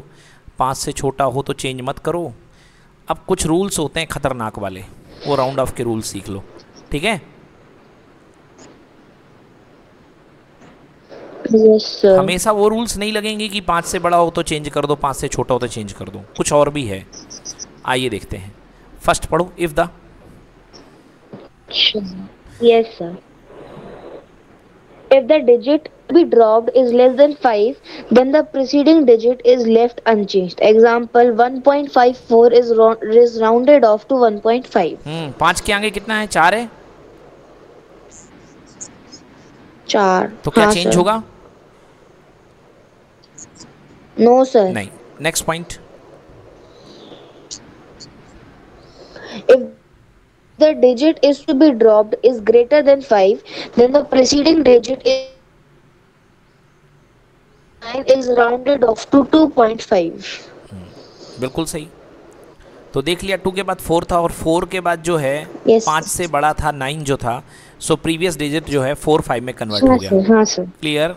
पाँच से छोटा हो तो चेंज मत करो। अब कुछ रूल्स होते हैं खतरनाक वाले वो राउंड ऑफ़ के रूल्स सीख लो ठीक है? Yes sir. हमेशा वो रूल्स नहीं लगेंगे कि पाँच से बड़ा हो तो चेंज कर दो पाँच से छोटा हो तो चेंज कर दो कुछ और भी है। आइए देखते हैं। फ़र्स्ट पढ़ो if the sir. If the digit to to be dropped is less than 5, then the preceding digit is left unchanged. Example 1.54 is, is rounded off to 1.5. Hmm पाँच के आगे कितना hai चार है चार तो क्या change hoga no sir nahi next point if the digit is to be dropped is greater than 5 then the preceding digit is 9 is rounded off to 2.5. बिल्कुल सही। तो देख लिया टू के बाद फोर था और फोर के बाद जो है Yes. पाँच से बड़ा था नाइन जो था सो प्रीवियस डिजिट जो है फोर फाइव में कन्वर्ट हो हाँ गया। सर हाँ सर। Clear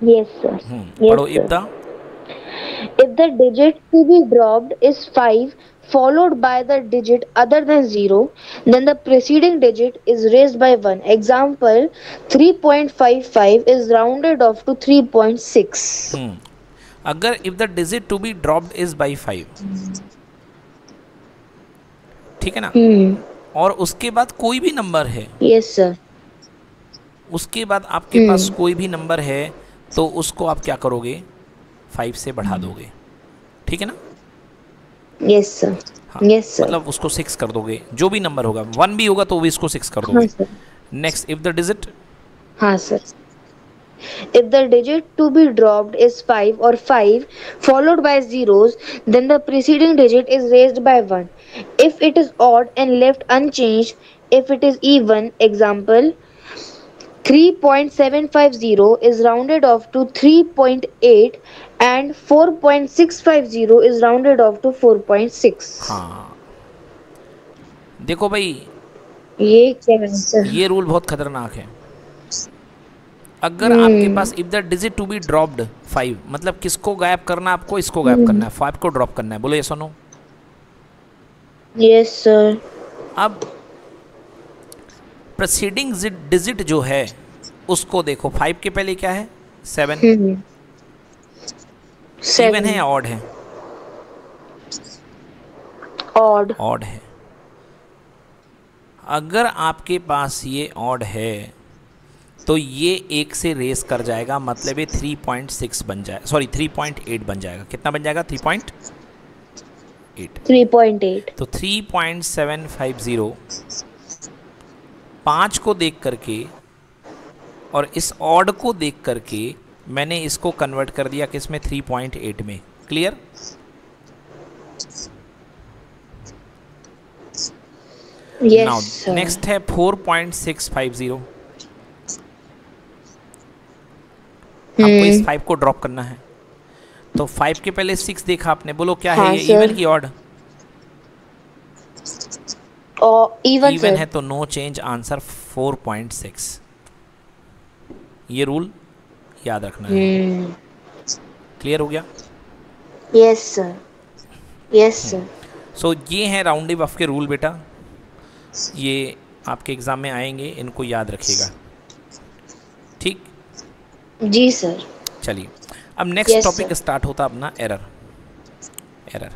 yes sir. पढ़ो if the if the digit to be dropped is 5 followed by the digit other than 0 then the preceding digit is raised by 1 example 3.55 is rounded off to 3.6 अगर if the digit to be dropped is by five ठीक है ना hmm और उसके बाद कोई भी number है यस yes sir उसके बाद आपके hmm. पास कोई भी नंबर है तो उसको आप क्या करोगे फाइव से बढ़ा दोगे ठीक है ना yes sir हाँ yes मतलब उसको सिक्स कर दोगे जो भी नंबर होगा वन भी होगा तो भी इसको सिक्स कर हाँ दोगे नेक्स्ट इफ़ द डिजिट हाँ sir If the digit to be dropped is 5 or 5 followed by zeros, then the preceding digit is raised by 1. If it is odd and left unchanged, if it is even, example 3.750 is rounded off to 3.8 and 4.650 is rounded off to 4.6. हाँ। देखो भाई ये क्या है ये rule बहुत खतरनाक है। अगर आपके पास if the digit to be dropped five मतलब किसको गायब करना है आपको इसको गायब करना है फाइव को ड्रॉप करना है। बोलो ये सुनो यस सर अब प्रोसीडिंग डिजिट जो है उसको देखो। फाइव के पहले क्या है? सेवन सेवन है या ऑड है? ऑड ऑड है। अगर आपके पास ये ऑड है तो ये एक से रेस कर जाएगा मतलब ये 3.6 बन जाए सॉरी 3.8 बन जाएगा। कितना बन जाएगा? 3.8 3.8 तो 3.750 पाँच को देख करके और इस ऑड को देख करके मैंने इसको कन्वर्ट कर दिया किसमें। 3.8 में क्लियर नाउ नेक्स्ट है 4.650 आपको इस फाइव को ड्रॉप करना है। तो फाइव के पहले सिक्स देखा आपने। बोलो क्या हाँ, है ये इवन की ऑड इवन इवन है तो नो चेंज आंसर 4.6 ये रूल याद रखना है। क्लियर हो गया? Yes sir yes sir so ये हैं राउंड ऑफ़ के रूल बेटा। ये आपके एग्ज़ाम में आएँगे इनको याद रखिएगा। ठीक? जी सर चलिए। अब नेक्स्ट टॉपिक स्टार्ट होता अपना एरर एरर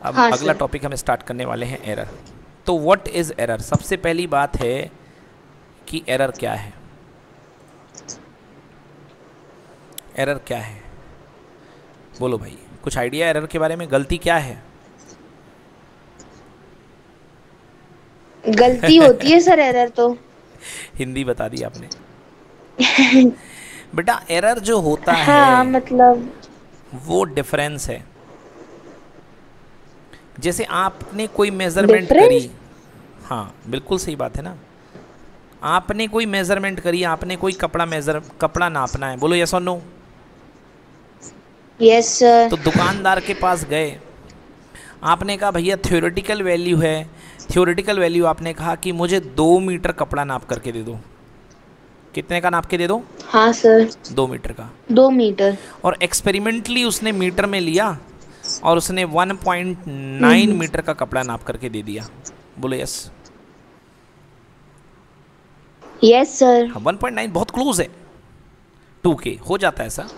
अब हाँ, अगला टॉपिक हम स्टार्ट करने वाले हैं एरर तो व्हाट इज़ एरर सबसे पहली बात है कि एरर क्या है? एरर क्या है? बोलो भाई कुछ आइडिया एरर के बारे में? गलती क्या है? गलती होती है सर एरर तो। हिंदी बता दी आपने। बेटा एरर जो होता हाँ है मतलब। वो डिफरेंस है। जैसे आपने कोई मेज़रमेंट करी। हाँ बिल्कुल सही बात है ना। आपने कोई मेज़रमेंट करी आपने कोई कपड़ा मेजर कपड़ा नापना है बोलो यस और नो यस सर तो दुकानदार के पास गए। आपने कहा भैया थ्योरेटिकल वैल्यू है। थ्योरेटिकल वैल्यू आपने कहा कि मुझे दो मीटर कपड़ा नाप करके दे दो। कितने का नाप के दे दो? हाँ सर दो मीटर का। दो मीटर। और एक्सपेरिमेंटली उसने मीटर में लिया और उसने 1.9 मीटर का कपड़ा नाप करके दे दिया। बोलो यस। यस सर हाँ 1.9 बहुत क्लोज है। टू के हो जाता है ऐसा।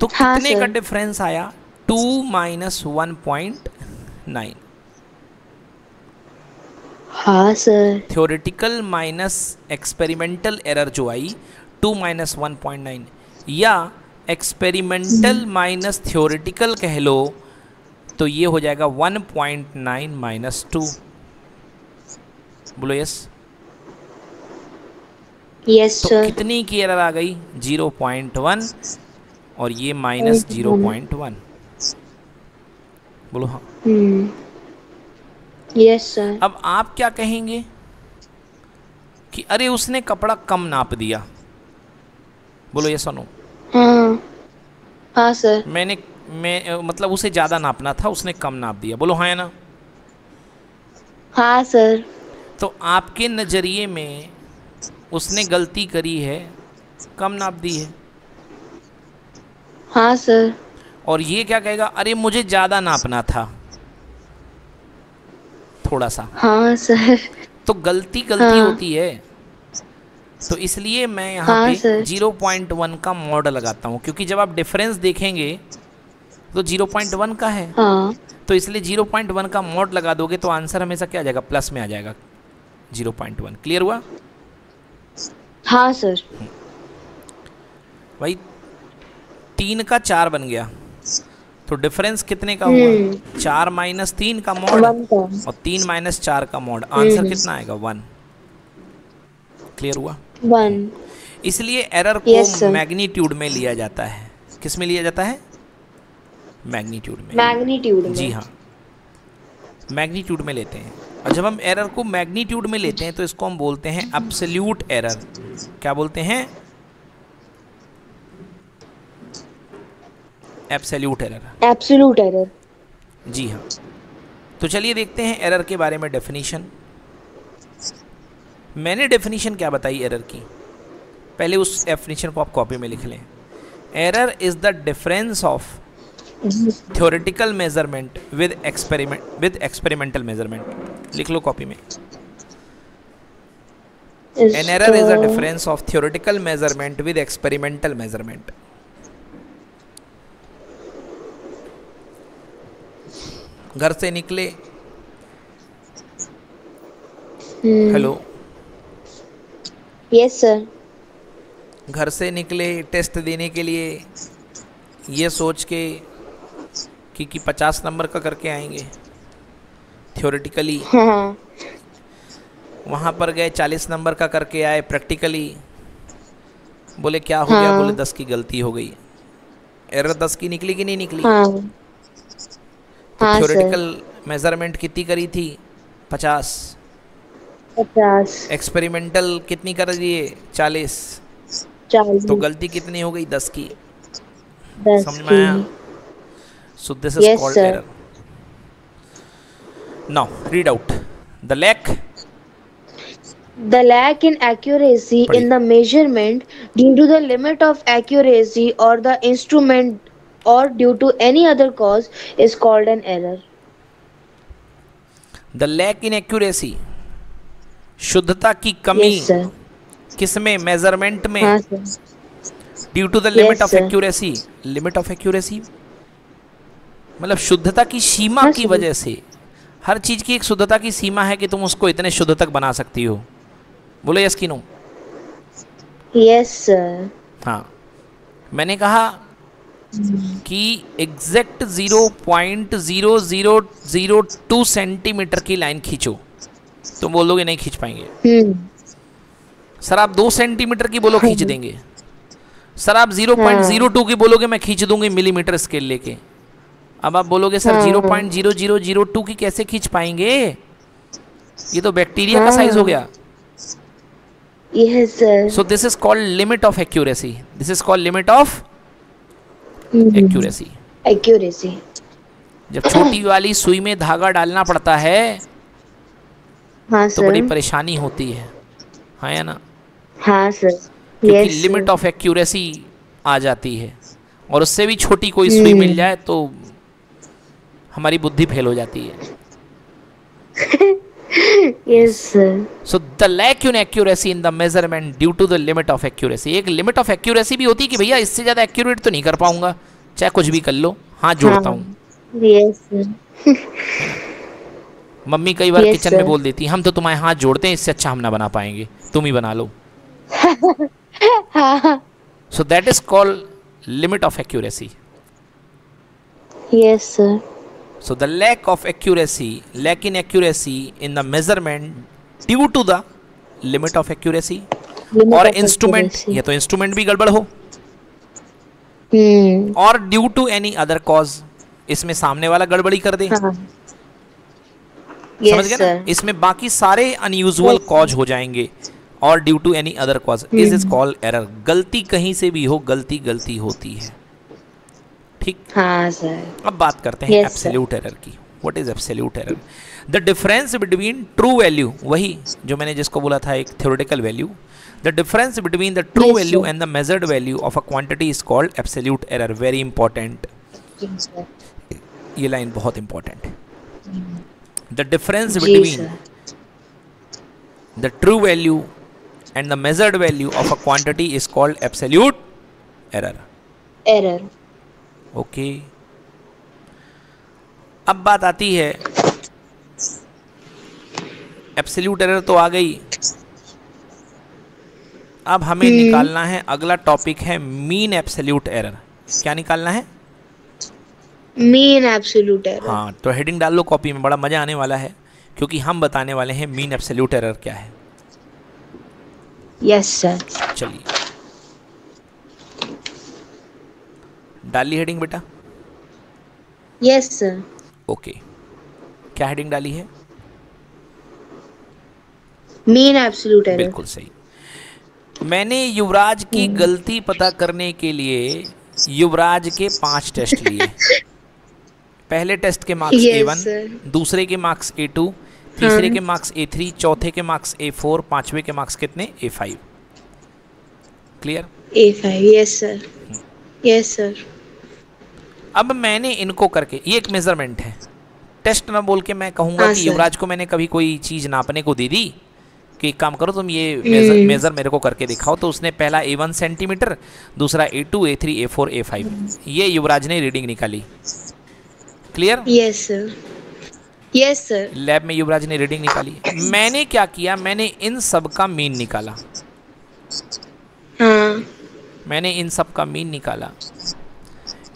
तो हाँ, कितने का डिफरेंस आया? Two minus one point nine. हाँ sir theoretical minus experimental error जो आई two minus one point nine. या एक्सपेरिमेंटल माइनस थ्योरेटिकल कह लो तो ये हो जाएगा one point nine minus two बोलो यस यस तो सर कितनी की एरर आ गई? ज़ीरो पॉइंट वन और ये माइनस ज़ीरो पॉइंट वन बोलो हाँ। हम्म Yes, sir. अब आप क्या कहेंगे? कि अरे उसने कपड़ा कम नाप दिया। बोलो ये सुनो हाँ हाँ। सर मैंने मैं मतलब उसे ज़्यादा नापना था उसने कम नाप दिया। बोलो हाँ या ना? हाँ सर तो आपके नज़रिए में उसने गलती करी है कम नाप दी है? हाँ सर और ये क्या कहेगा? अरे मुझे ज़्यादा नापना था। थोड़ा सा। हाँ सर तो गलती गलती हाँ। होती है। तो इसलिए मैं यहाँ हाँ, पे सर। 0.1 का मॉड लगाता हूँ क्योंकि जब आप डिफरेंस देखेंगे तो 0.1 का है। हाँ। तो इसलिए 0.1 का मॉड लगा दोगे तो आंसर हमेशा क्या आ जाएगा? प्लस में आ जाएगा। 0.1 क्लियर हुआ? हाँ सर भाई तीन का चार बन गया। तो डिफरेंस कितने का हम्म। हुआ चार माइनस तीन का मॉड और तीन माइनस चार का मॉड आंसर हम्म। कितना आएगा? वन क्लियर हुआ? वन इसलिए एरर को. मैग्नीट्यूड में लिया जाता है। किसमें लिया जाता है? मैग्नीट्यूड में। मैग्नीट्यूड जी हाँ। मैग्नीट्यूड में लेते हैं। और जब हम एरर को मैग्नीट्यूड में लेते हैं तो इसको हम बोलते हैं एब्सोल्यूट एरर क्या बोलते हैं? एब्सोल्यूट एरर एब्सोल्यूट एरर जी हाँ। तो चलिए देखते हैं एरर के बारे में डेफिनेशन मैंने डेफिनेशन क्या बताई एरर की? पहले उस डेफिनेशन को आप कॉपी में लिख लें। Error is the difference of theoretical measurement with experiment with experimental measurement लिख लो कॉपी में। An error is a difference of theoretical measurement with experimental measurement घर से निकले। Hello hmm. यस सर घर से निकले टेस्ट देने के लिए ये सोच के कि कि पचास नंबर का करके आएँगे। थ्योरेटिकली हाँ वहाँ पर गए चालीस नंबर का करके आए प्रैक्टिकली बोले क्या हो गया? हाँ। बोले दस की गलती हो गई। एरर दस की निकली कि नहीं निकली? हाँ। तो हाँ थ्योरेटिकल मेज़रमेंट कितनी करी थी? पचास। पचास एक्सपेरिमेंटल कितनी कर दिए चालीस चालीस तो गलती कितनी हो गई दस की समझ में आया की so this is Yes, called sir. error now read out the lack The lack in accuracy पढ़िए। in the measurement due to the limit of accuracy or the instrument or due to any other cause is called an error. the lack in accuracy शुद्धता की कमी Yes. किसमें? Measurement में? Due to the limit of accuracy limit of accuracy मतलब शुद्धता की सीमा हाँ, की वजह से। हर चीज़ की एक शुद्धता की सीमा है कि तुम उसको इतने शुद्ध तक बना सकती हो। बोलो यस की नो यस. हाँ। मैंने कहा कि exact zero point zero zero zero two centimetre की लाइन खींचो। तुम बोलोगे नहीं खींच पाएँगे। Hmm. सर आप दो सेंटीमीटर की बोलो खींच देंगे। सर आप ज़ीरो पॉइंट ज़ीरो टू की बोलोगे मैं खींच दूँगी मिलीमीटर स्केल लेके। अब आप बोलोगे sir zero point zero zero zero two की कैसे खींच पाएँगे? ये तो बैक्टीरिया का साइज़ हो गया। Yes, sir. So this is called limit of accuracy this is called limit of. Accuracy Accuracy. जब छोटी वाली सुई में धागा डालना पड़ता है हाँ तो बड़ी परेशानी होती है। हाँ या ना? हाँ सर क्योंकि लिमिट ऑफ़ एक्यूरेसी आ जाती है। और उससे भी छोटी कोई सुई मिल जाए तो हमारी बुद्धि फेल हो जाती है। Yes, sir. So the lack in accuracy in the measurement due to the limit of accuracy एक लिमिट ऑफ़ एक्यूरेसी भी होती है कि भैया इससे ज़्यादा एक्यूरेट तो नहीं कर पाऊँगा। चाहे कुछ भी कर लो। हाँ जोड़ता हाँ। हूँ। Yes, sir. मम्मी कई बार Yes, किचन में बोल देती हम तो तुम्हारे हाथ जोड़ते हैं इससे अच्छा हम ना बना पाएँगे। तुम ही बना लो। हाँ so that is called limit of accuracy Yes, sir. So the lack of accuracy, lack in accuracy in the measurement due to the limit of accuracy? Limit और of इंस्ट्रूमेंट accuracy. या तो इंस्ट्रूमेंट भी गड़बड़ हो? Hmm. और due to any other cause इसमें सामने वाला गड़बड़ी कर दे? हाँ। समझ गए ना? इसमें बाकी सारे अनयूजुअल Yes, कॉज हो जाएँगे और due to any other cause is is called error गलती कहीं से भी हो गलती गलती होती है। ठीक? हाँ सर अब बात करते हैं Yes, एब्सोल्यूट एरर की। What is absolute error the difference between true value वही जो मैंने जिसको बोला था एक theoretical value the difference between the true value and the measured value of a quantity is called absolute error very important ये line बहुत important है द डिफरेंस बिटवीन the true value and the measured value of a quantity is called absolute error. Error okay अब बात आती है absolute error तो आ गई। अब हमें निकालना है अगला टॉपिक है मीन एब्सोल्यूट एरर क्या निकालना है? मीन एब्सोल्यूट एरर हाँ तो हेडिंग डाल लो कॉपी में बड़ा मज़ा आने वाला है क्योंकि हम बताने वाले हैं मीन एब्सोल्यूट एरर क्या है। यस सर चलिए। डाली हेडिंग बेटा। यस सर ओके क्या हेडिंग डाली है? मीन एब्सोल्यूट एरर बिल्कुल सही। मैंने युवराज की गलती पता करने के लिए युवराज के पाँच टेस्ट लिए। पहले टेस्ट के मार्क्स ए वन दूसरे के मार्क्स ए टू तीसरे के मार्क्स ए थ्री चौथे के मार्क्स ए फोर पांचवे के मार्क्स कितने? A five clear A five yes sir yes sir अब मैंने इनको करके ये एक मेज़रमेंट है। टेस्ट ना बोल के मैं कहूँगा हाँ, कि युवराज को मैंने कभी कोई चीज़ नापने को दे दी? कि एक काम करो तुम ये मेजर हम्म। मेजर मेरे को करके दिखाओ। तो उसने पहला ए वन सेंटीमीटर दूसरा A two A three A four A five ये युवराज ने रीडिंग निकाली। Clear yes sir yes sir lab में युवराज ने रीडिंग निकाली। मैंने क्या किया? मैंने इन सब का मीन निकाला। हाँ। मैंने इन सब का मीन निकाला।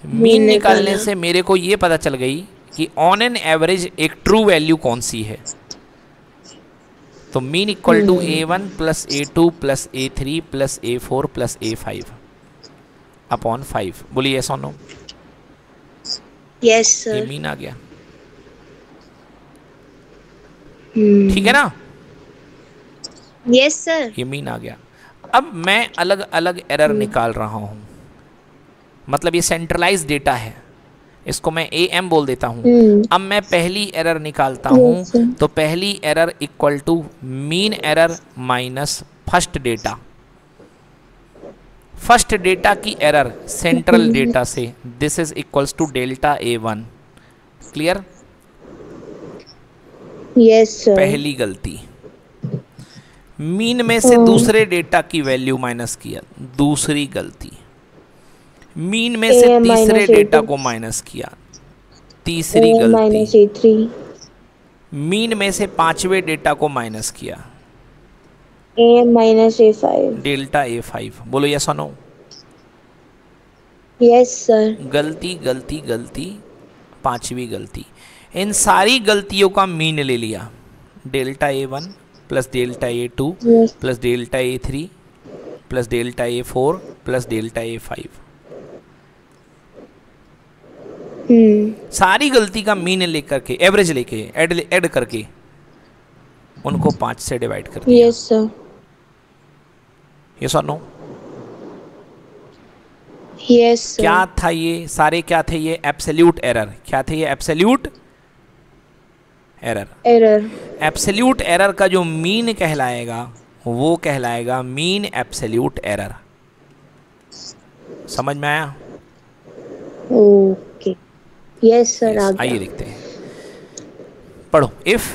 मीन निकालने से मेरे को ये पता चल गई कि ऑन एन एवरेज एक ट्रू वैल्यू कौन सी है। तो mean equal to A one plus A two plus A three plus A four plus A five upon five बोलिए ऐसा नो यस ये सर मीन आ गया। Hmm. ठीक है ना? यस सर ये मीन आ गया। अब मैं अलग अलग एरर निकाल रहा हूँ। मतलब ये सेंट्रलाइज डेटा है। इसको मैं ए एम बोल देता हूँ। Hmm. अब मैं पहली एरर निकालता हूँ. तो पहली error equal to mean error minus first data first data की एरर सेंट्रल डेटा से this is equals to delta A one clear yes पहली गलती। मीन में से दूसरे डेटा की वैल्यू माइनस किया। दूसरी गलती। मीन में से तीसरे डेटा को माइनस किया। तीसरी गलती। मीन में से पांचवे डेटा को माइनस किया। A minus A five delta A five बोलो यस नो यस सर गलती गलती गलती पांचवी गलती। इन सारी गलतियों का मीन ले लिया। Delta A one plus delta A two plus delta A three plus delta A four plus delta A five सारी गलती का मीन लेकर के एवरेज लेके एड ऐड करके उनको पाँच से डिवाइड कर दिया। यस सर ये सर नो यस क्या था ये? सारे क्या थे ये? एब्सोल्यूट एरर क्या थे ये? Absolute error error absolute error का जो मीन कहलाएगा वो कहलाएगा मीन एब्सोल्यूट एरर समझ में आया? ओके यस सर आइए देखते हैं। पढ़ो। If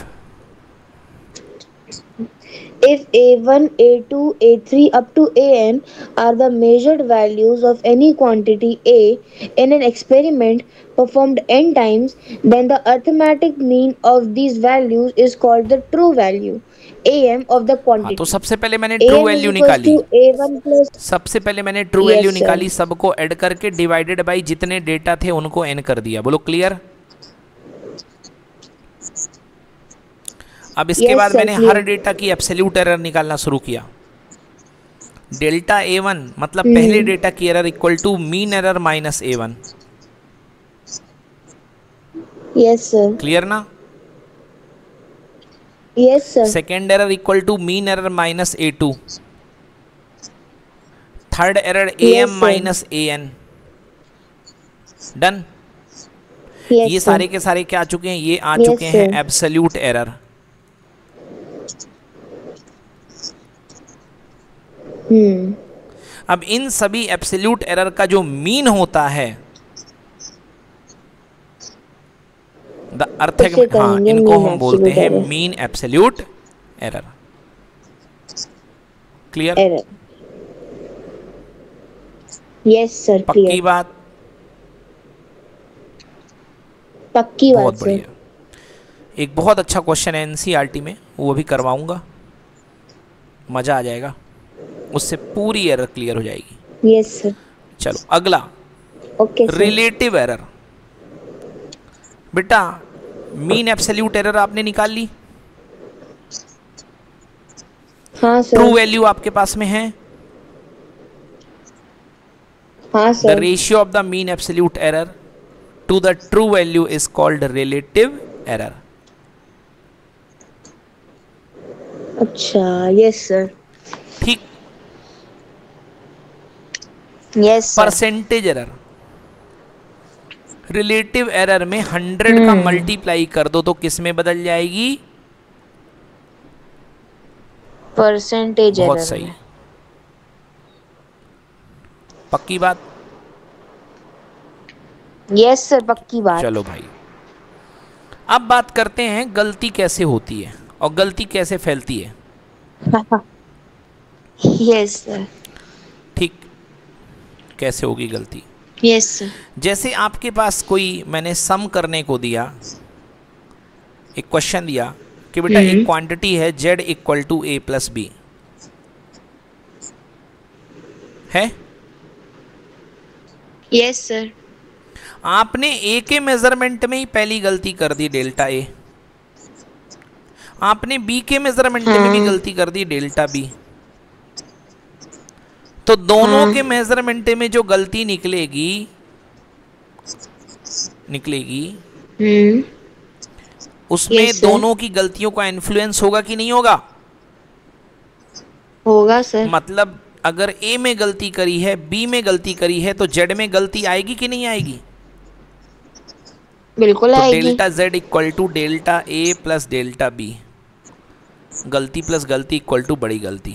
If A1, A2, A3 up to AN are the measured values of any quantity A in an experiment performed n times, then the arithmetic mean of these values is called the true value AM of the quantity. हाँ तो सबसे पहले मैंने true value निकाली A1 plus सबसे पहले मैंने true Yes, value sir. निकाली सबको ऐड करके डिवाइडेड बाय जितने डेटा थे उनको एन कर दिया बोलो क्लियर अब इसके Yes, बाद sir, मैंने. हर डेटा की एब्सोल्यूट एरर निकालना शुरू किया। डेल्टा ए वन मतलब Hmm. पहले डेटा की error equal to mean error minus A one. Clear ना? Yes, sir. Second error equal to mean error minus A two third error A M minus A N done ये सारे के सारे क्या आ चुके हैं? ये आ Yes, चुके हैं. एब्सोल्यूट एरर अब इन सभी एब्सोल्यूट एरर का जो मीन होता है द अर्थ हाँ इनको हम बोलते हैं mean absolute error clear yes sir. पक्की. बात? पक्की बहुत बात बढ़िया। एक बहुत अच्छा क्वेश्चन है एनसीईआरटी में वो भी करवाऊँगा। मज़ा आ जाएगा। उससे पूरी एरर क्लियर हो जाएगी। यस सर चलो अगला। ओके रिलेटिव एरर बेटा मीन एब्सोल्यूट एरर आपने निकाल ली। हाँ ट्रू सर वैल्यू आपके पास में है। हाँ the sir ratio of the mean absolute error to the true value is called relative error अच्छा यस सर ठीक। Yes sir percentage error relative error में हंड्रेड का। मल्टीप्लाई कर दो तो किसमें बदल जाएगी? परसेंटेज बहुत एरर सही। पक्की बात? यस सर पक्की बात। चलो भाई। अब बात करते हैं गलती कैसे होती है और गलती कैसे फैलती है। यस सर कैसे होगी गलती यस सर जैसे आपके पास कोई मैंने सम करने को दिया एक क्वेश्चन दिया कि बेटा एक। क्वांटिटी है Z equal to A plus B है यस सर आपने ए के मेज़रमेंट में ही पहली गलती कर दी डेल्टा ए आपने बी के मेज़रमेंट हाँ। में भी हाँ। गलती कर दी डेल्टा बी तो दोनों हाँ। के मेज़रमेंट में जो गलती निकलेगी निकलेगी हम्म। उसमें दोनों की गलतियों का इन्फ्लुएंस होगा कि नहीं होगा? होगा सर मतलब अगर ए में गलती करी है बी में गलती करी है तो जेड में गलती आएगी कि नहीं आएगी? बिल्कुल तो आएगी। Delta Z equal to delta A plus delta B गलती प्लस गलती इक्वल टू बड़ी गलती।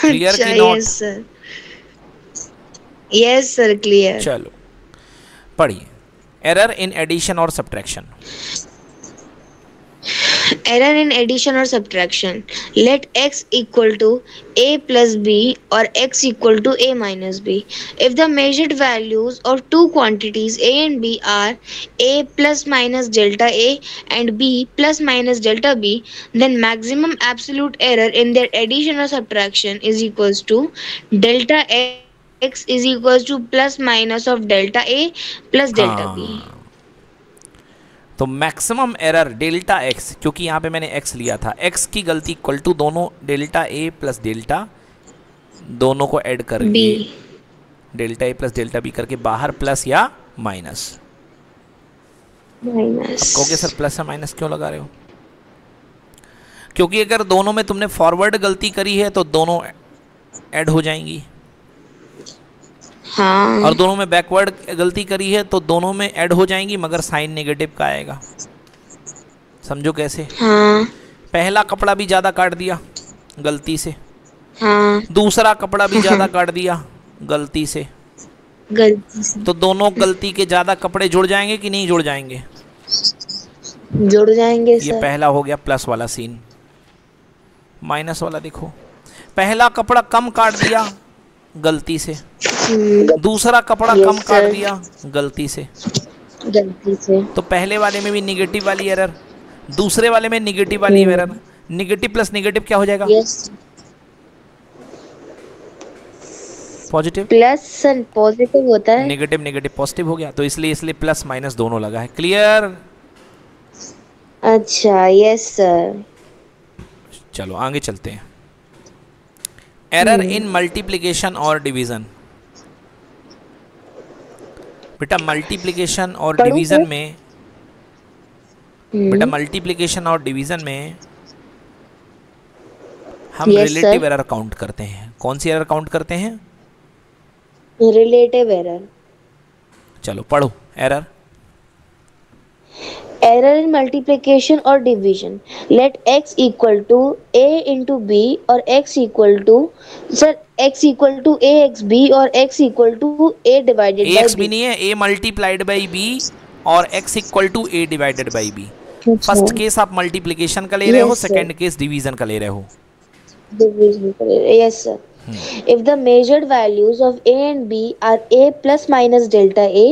Clear की not yes sir yes sir clear चलो पढ़िए. एरर इन एडिशन और subtraction error in addition or subtraction. Let x equal to a plus b or x equal to a minus b. If the measured values of two quantities a and b are a plus minus delta a and b plus minus delta b then maximum absolute error in their addition or subtraction is equals to delta x is equals to plus minus of delta a plus delta b. हाँ। तो maximum error delta x क्योंकि यहाँ पे मैंने x लिया था। X की गलती इक्वल टू दोनों डेल्टा ए प्लस डेल्टा दोनों को ऐड करके b. Delta A plus delta B करके बाहर प्लस या माइनस कहोगे सर प्लस या माइनस क्यों लगा रहे हो? क्योंकि अगर दोनों में तुमने फॉरवर्ड गलती करी है तो दोनों ऐड हो जाएँगी। हाँ। और दोनों में बैकवर्ड गलती करी है तो दोनों में ऐड हो जाएँगी मगर साइन नेगेटिव का आएगा। समझो कैसे? हाँ। पहला कपड़ा भी ज़्यादा काट दिया गलती से। हाँ। दूसरा कपड़ा भी ज़्यादा काट दिया गलती से। गलती से। तो दोनों गलती के ज़्यादा कपड़े जुड़ जाएँगे कि नहीं जुड़ जाएँगे? जुड़ जाएँगे ये सर। पहला हो गया प्लस वाला सीन माइनस वाला देखो। पहला कपड़ा कम काट दिया गलती से। हम्म, दूसरा कपड़ा कम काट दिया गलती से। गलती से। तो पहले वाले में भी निगेटिव वाली एरर दूसरे वाले में निगेटिव वाली। एरर निगेटिव प्लस निगेटिव क्या हो जाएगा? पॉजिटिव प्लस पॉजिटिव होता है। नेगेटिव नेगेटिव पॉजिटिव हो गया। तो इसलिए इसलिए प्लस माइनस दोनों लगा है। क्लियर अच्छा यस सर चलो आगे चलते हैं। एरर इन मल्टीप्लिकेशन और डिवीज़न बेटा मल्टीप्लिकेशन और डिवीज़न में? बेटा मल्टीप्लिकेशन और डिवीज़न में हम रिलेटिव एरर काउंट करते हैं। कौन सी एरर काउंट करते हैं? रिलेटिव एरर चलो पढ़ो। Error error in multiplication or division let x equal to a into b or x equal to sir x equal to axb or x equal to a divided A by X भी b नहीं है ए multiplied by B और X equal to A divided by B अच्छा, first case आप multiplication का ले रहे हो. सेकंड केस डिवीज़न का ले रहे हो division करें। yes sir if the measured values of a and b are a plus minus delta a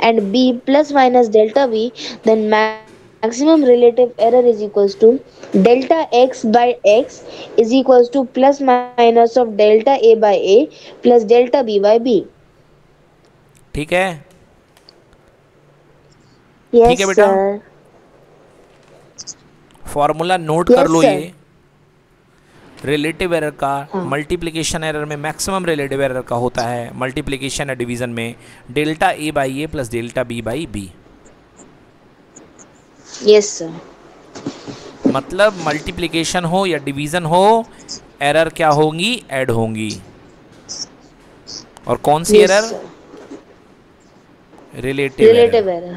and b plus minus delta b then ma- maximum relative error is equals to delta x by x is equals to plus minus of delta a by a plus delta b by b ठीक है yes ठीक है बेटा। Formula note Yes, कर लो sir. ये relative error का हाँ। मल्टीप्लिकेशन एरर में मैक्सिमम रिलेटिव एरर का होता है मल्टीप्लिकेशन या डिवीज़न में delta A by A plus delta B by B sir. मतलब मल्टीप्लिकेशन हो या डिवीज़न हो एरर क्या होंगी? ऐड होंगी। और कौन सी error relative relative error.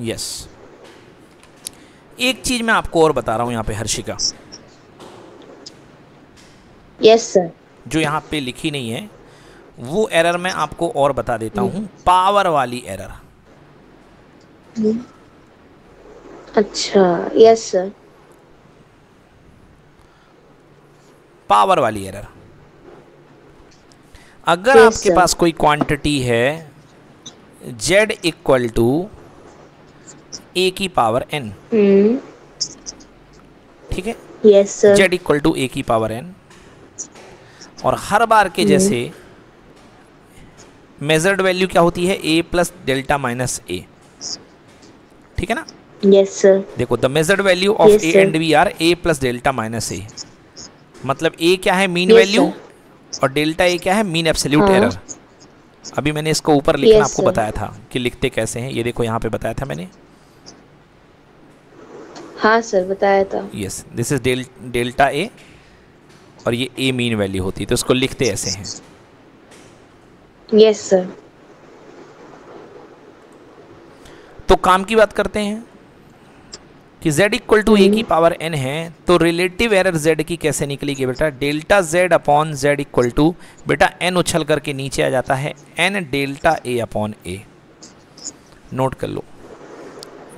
Yes एक चीज़ मैं आपको और बता रहा हूँ यहाँ पे हर्षिका। Yes sir. जो यहाँ पे लिखी नहीं है वो एरर मैं आपको और बता देता हूँ। पावर वाली एरर अच्छा यस सर पावर वाली एरर अगर Yes, आपके sir. पास कोई क्वांटिटी है z इक्वल टू ए की पावर n hmm. ठीक है? Yes sir. Z equal to A की पावर n और हर बार के जैसे मेजर्ड वैल्यू क्या होती है? A plus delta minus A ठीक है ना? Yes sir. देखो the measured value of A and B are A plus delta minus A मतलब ए क्या है? मीन Yes, वैल्यू और डेल्टा ए क्या है? Mean absolute. एरर अभी मैंने इसको ऊपर लिखना Yes, आपको sir. बताया था कि लिखते कैसे हैं। ये देखो यहाँ पे बताया था मैंने। हाँ सर बताया था। Yes this is del delta A और ये ए मीन वैल्यू होती है तो इसको लिखते ऐसे हैं। यस सर तो काम की बात करते हैं कि z इक्वल टू ए की पावर n है तो रिलेटिव एरर z की कैसे निकलेगी बेटा delta z upon z equal to बेटा n उछल करके नीचे आ जाता है n delta a upon a note कर लो।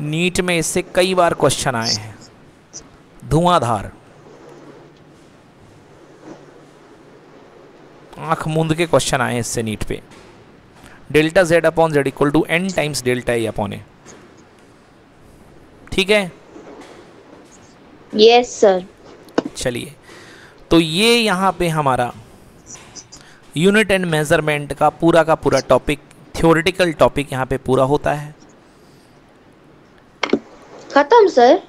नीट में इससे कई बार क्वेश्चन आए हैं। धुआंधार। आँख मूंद के क्वेश्चन आए इससे नीट पे। Delta Z upon Z equal to N times delta a upon a ठीक है? यस सर चलिए। तो ये यहाँ पे हमारा यूनिट एंड मेज़रमेंट का पूरा का पूरा टॉपिक थ्योरेटिकल टॉपिक यहाँ पे पूरा होता है। खत्म सर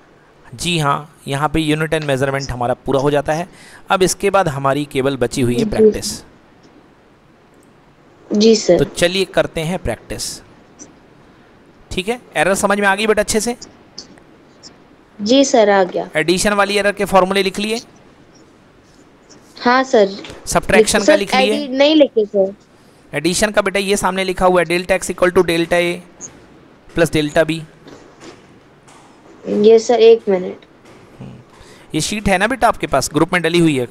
जी हाँ यहाँ पे यूनिट एंड मेज़रमेंट हमारा पूरा हो जाता है। अब इसके बाद हमारी केवल बची हुई है। प्रैक्टिस जी सर तो चलिए करते हैं प्रैक्टिस ठीक है? एरर समझ में आ गई बेटा अच्छे से? जी सर आ गया. एडिशन वाली एरर के फॉर्मूले लिख लिए? हाँ सर सब्ट्रैक्शन का लिख लिए? नहीं लिखे सर एडिशन का बेटा ये सामने लिखा हुआ है delta X equal to delta A plus delta B ये सर एक मिनट ये शीट है ना बेटा आपके पास? ग्रुप में डली हुई है।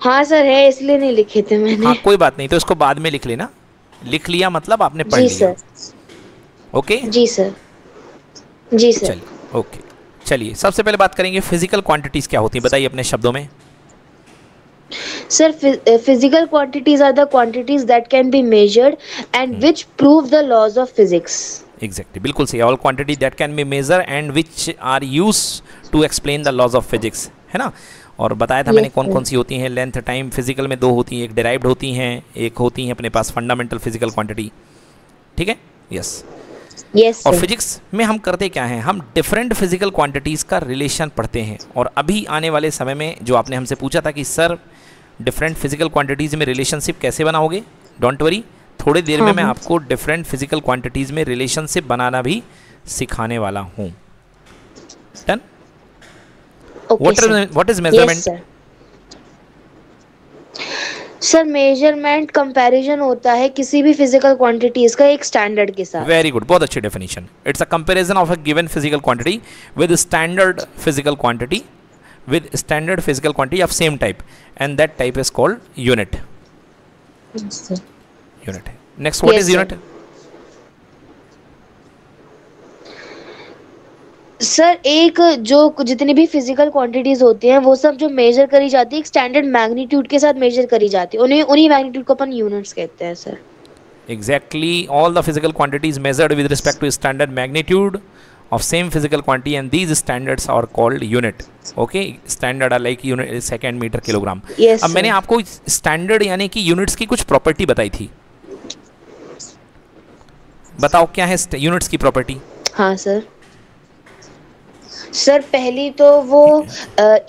हाँ सर है इसलिए नहीं लिखे थे मैंने। हाँ कोई बात नहीं तो इसको बाद में लिख लेना। लिख लिया मतलब आपने पढ़ जी लिया। सर। ओके? जी सर। जी सर। चलिए ओके। चलिए सबसे पहले बात करेंगे फ़िज़िकल क्वांटिटीज क्या होती हैं बताइए अपने शब्दों में। Sir, uh, physical quantities are the quantities that can be measured and which prove the laws of physics. Exactly बिल्कुल सही all quantity that can be measure and which are use to explain the laws of physics है ना? और बताया था मैंने कौन कौन सी होती हैं। लेंथ टाइम फ़िज़िकल में दो होती हैं एक डिराइव्ड होती हैं एक होती हैं अपने पास फंडामेंटल फ़िज़िकल क्वांटिटी ठीक है? यस Yes, और फिजिक्स में हम करते क्या हैं? हम डिफरेंट फ़िज़िकल क्वांटिटीज़ का रिलेशन पढ़ते हैं। और अभी आने वाले समय में जो आपने हमसे पूछा था कि सर डिफरेंट फ़िज़िकल क्वांटिटीज़ में रिलेशनशिप कैसे बनाओगे? डोंट वरी थोड़ी देर में हाँ, मैं हाँ। आपको डिफरेंट फ़िज़िकल क्वांटिटीज में रिलेशनशिप बनाना भी सिखाने वाला हूँ। Okay what sir what is yes measurement sir sir measurement comparison होता है किसी भी फ़िज़िकल क्वांटिटीज का एक स्टैंडर्ड के साथ। वेरी गुड बहुत अच्छी definition it's a comparison of a given physical quantity with standard physical quantity with standard physical quantity of same type. And that type is called unit. Yes, sir. unit. Next what Yes, is sir. unit sir एक जो जितनी भी physical quantities होती हैं वो सब जो major करी जाती है स्टैंडर्ड मैग्नीट्यूड के साथ मेजर करी जाती है। उन्हें मैग्नीट्यूड को अपन यूनिट्स कहते हैं sir. Exactly all the physical quantities measured with respect to standard magnitude of same physical quantity and these standards are called unit okay standard are like unit second metre kilogram अब मैंने आपको standard यानी कि units की कुछ property बताई थी। बताओ क्या है यूनिट्स की प्रॉपर्टी हाँ सर। सर पहली तो वो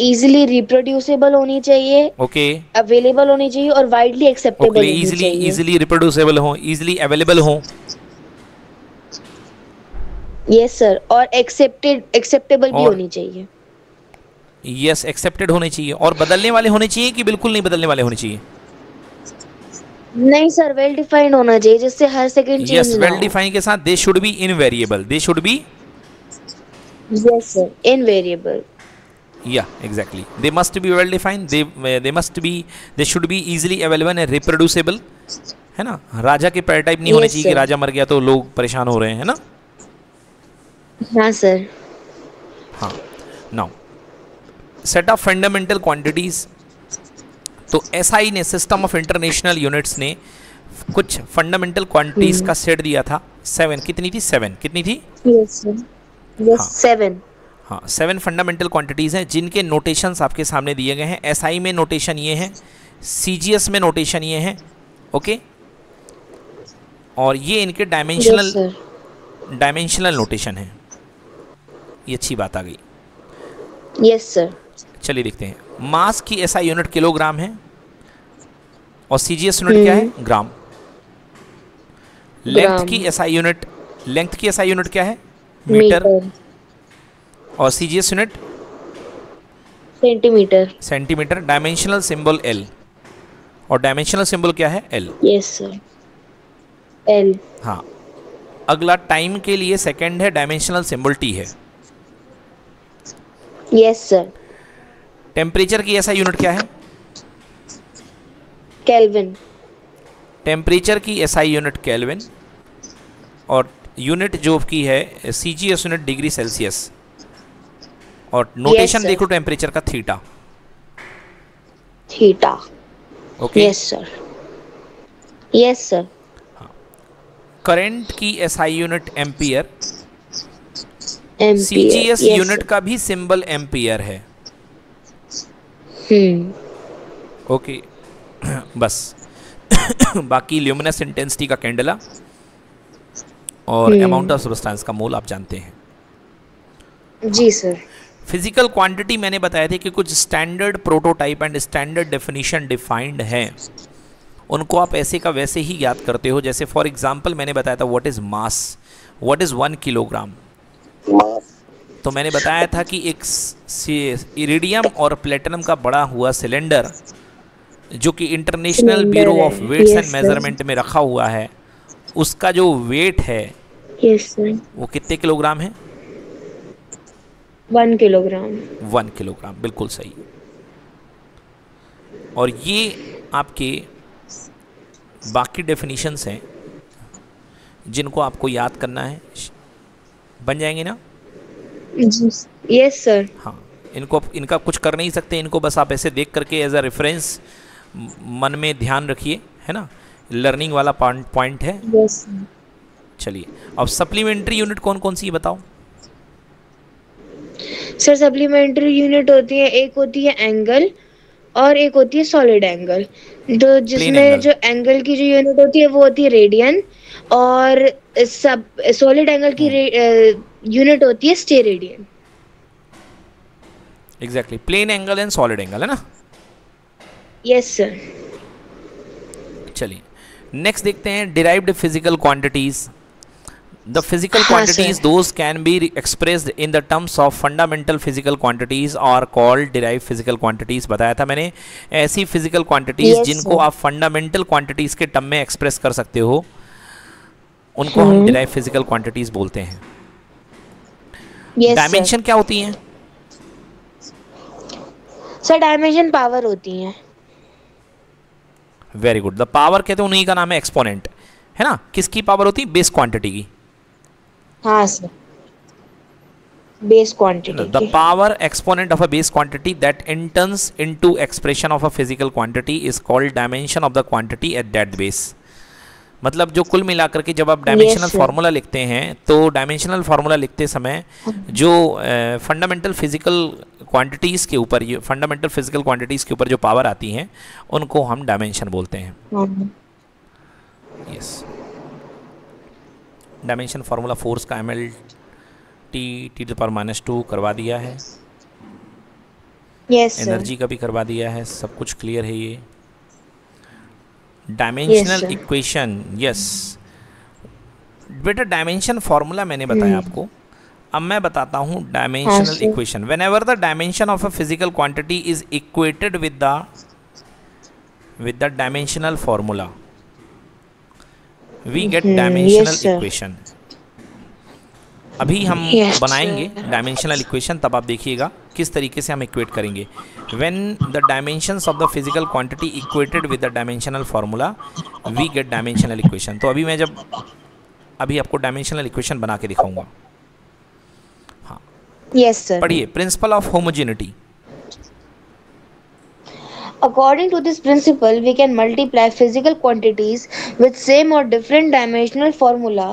इजीली रिप्रोड्यूसेबल होनी चाहिए ओके अवेलेबल होनी चाहिए और widely acceptable easily easily reproducible हो इजीली अवेलेबल हो। यस सर और एक्सेप्टेड एक्सेप्टेबल भी होनी चाहिए। यस एक्सेप्टेड होने चाहिए और बदलने वाले होने चाहिए कि बिल्कुल नहीं बदलने वाले होने चाहिए? नहीं सर वेल डिफाइंड होना चाहिए जिससे हर second change yes well define के साथ they should be invariable they should be sir invariable yeah exactly. They must be well defined. They they must be they should be easily available and reproducible. है ना? राजा के paratype नहीं होने चाहिए कि राजा मर गया तो लोग परेशान हो रहे हैं है ना? हाँ सर हाँ. Now set of fundamental quantities तो एसआई ने सिस्टम ऑफ़ इंटरनेशनल यूनिट्स ने कुछ फंडामेंटल क्वांटिटीज का सेट दिया था. सेवन कितनी थी? सेवन कितनी थी? हाँ। सेवन हाँ सेवन फंडामेंटल क्वांटिटीज़ हैं जिनके नोटेशंस आपके सामने दिए गए हैं। एसआई SI में नोटेशन ये है सीजीएस में नोटेशन ये है ओके और ये इनके डायमेंशनल डायमेंशनल नोटेशन है। ये अच्छी बात आ गई। यस सर चलिए देखते हैं। मास की एसआई यूनिट किलोग्राम है और सीजीएस यूनिट क्या है? ग्राम। लेंथ की एसआई यूनिट लेंथ की एसआई यूनिट क्या है? मीटर और CGS unit centimetre centimetre dimensional symbol L और डायमेंशनल सिंबल क्या है? एल यस सर एल हाँ. अगला टाइम के लिए सेकंड है डायमेंशनल सिंबल टी है. यस सर टेम्परेचर की ऐसा यूनिट क्या है? केल्विन टेम्परेचर की एसआई यूनिट केल्विन और यूनिट जो की है C G S unit degree Celsius. और नोटेशन sir. देखो टेम्परेचर का theta theta okay yes sir yes sir current की SI unit ampere ampere CGS unit का भी सिंबल एम्पियर है। ओके बस। बाकी ल्यूमिनस इंटेंसिटी का कैंडला और। अमाउंट ऑफ़ सब्सटेंस का मोल आप जानते हैं। जी सर। फ़िज़िकल क्वांटिटी मैंने बताया था कि कुछ standard prototype and standard definition defined हैं। उनको आप ऐसे का वैसे ही याद करते हो। जैसे फॉर एग्जांपल मैंने बताया था what is mass what is one kilogram तो मैंने बताया था कि एक इरिडियम और प्लेटिनम का बड़ा हुआ सिलेंडर जो कि International Bureau of Weights and Measurement में रखा हुआ है। उसका जो वेट है सर वो कितने किलोग्राम है? वन किलोग्राम वन किलोग्राम बिल्कुल सही। और ये आपके बाकी डेफिनेशंस हैं जिनको आपको याद करना है। बन जाएँगे ना? यस सर हाँ इनको इनका कुछ कर नहीं सकते इनको बस आप ऐसे देख करके एज अ रेफरेंस मन में ध्यान रखिए है ना? लर्निंग वाला पॉइंट है। यस चलिए अब सप्लीमेंट्री यूनिट कौन कौन सी है बताओ? सर सप्लीमेंट्री यूनिट होती है एक होती है एंगल और एक होती है सॉलिड एंगल तो जिसमें जो एंगल की जो यूनिट होती है वो होती है रेडियन और सब सॉलिड एंगल की यूनिट होती है steradian exactly plane angle and solid angle है ना? यस सर चलिए नेक्स्ट देखते हैं derived physical quantities the physical quantities those can be expressed in the terms of fundamental physical quantities और कॉल्ड डिराइव फ़िज़िकल क्वांटिटीज बताया था मैंने ऐसी फ़िज़िकल क्वांटिटीज Yes, जिनको sir. आप फंडामेंटल क्वांटिटीज के टर्म में एक्सप्रेस कर सकते हो उनको हम हम्म। डिराइव फ़िज़िकल क्वांटिटीज बोलते हैं। डायमेंशन yes डायमेंशन क्या होती हैं? सर डायमेंशन पावर होती है। वेरी गुड द पावर कहते हैं उन्हीं का नाम है एक्सपोनेंट है ना? किसकी पावर होती? है बेस क्वांटिटी की. हाँ base quantity the power exponent of a base quantity that enters into expression of a physical quantity is called dimension of the quantity at that base मतलब जो कुल मिलाकर के जब आप डायमेंशनल. फार्मूला लिखते हैं तो डायमेंशनल फार्मूला लिखते समय जो फंडामेंटल फ़िज़िकल क्वांटिटीज़ के ऊपर ये फंडामेंटल फ़िज़िकल क्वांटिटीज़ के ऊपर जो पावर आती हैं उनको हम डायमेंशन बोलते हैं। यस डायमेंशन फार्मूला फोर्स का एम एल टी टी पर माइनस टू करवा दिया है। यस सर एनर्जी का भी करवा दिया है सब कुछ क्लियर है ये। डायमेंशनल इक्वेशन यस बेटा डायमेंशन फॉर्मूला मैंने बताया हम्म। आपको। अब मैं बताता हूँ dimensional equation whenever the dimension of a physical quantity is equated with the with the dimensional formula we get dimensional equation sir. अभी हम Yes, बनाएँगे डायमेंशनल इक्वेशन तब आप देखिएगा किस तरीके से हम इक्वेट करेंगे। When the dimensions of the physical quantity equated with the dimensional formula we get dimensional equation तो अभी मैं जब अभी आपको डायमेंशनल इक्वेशन बना के दिखाऊँगा। यस सर पढ़िए principle of homogeneity According to this principle, we can multiply physical quantities with same or different dimensional formula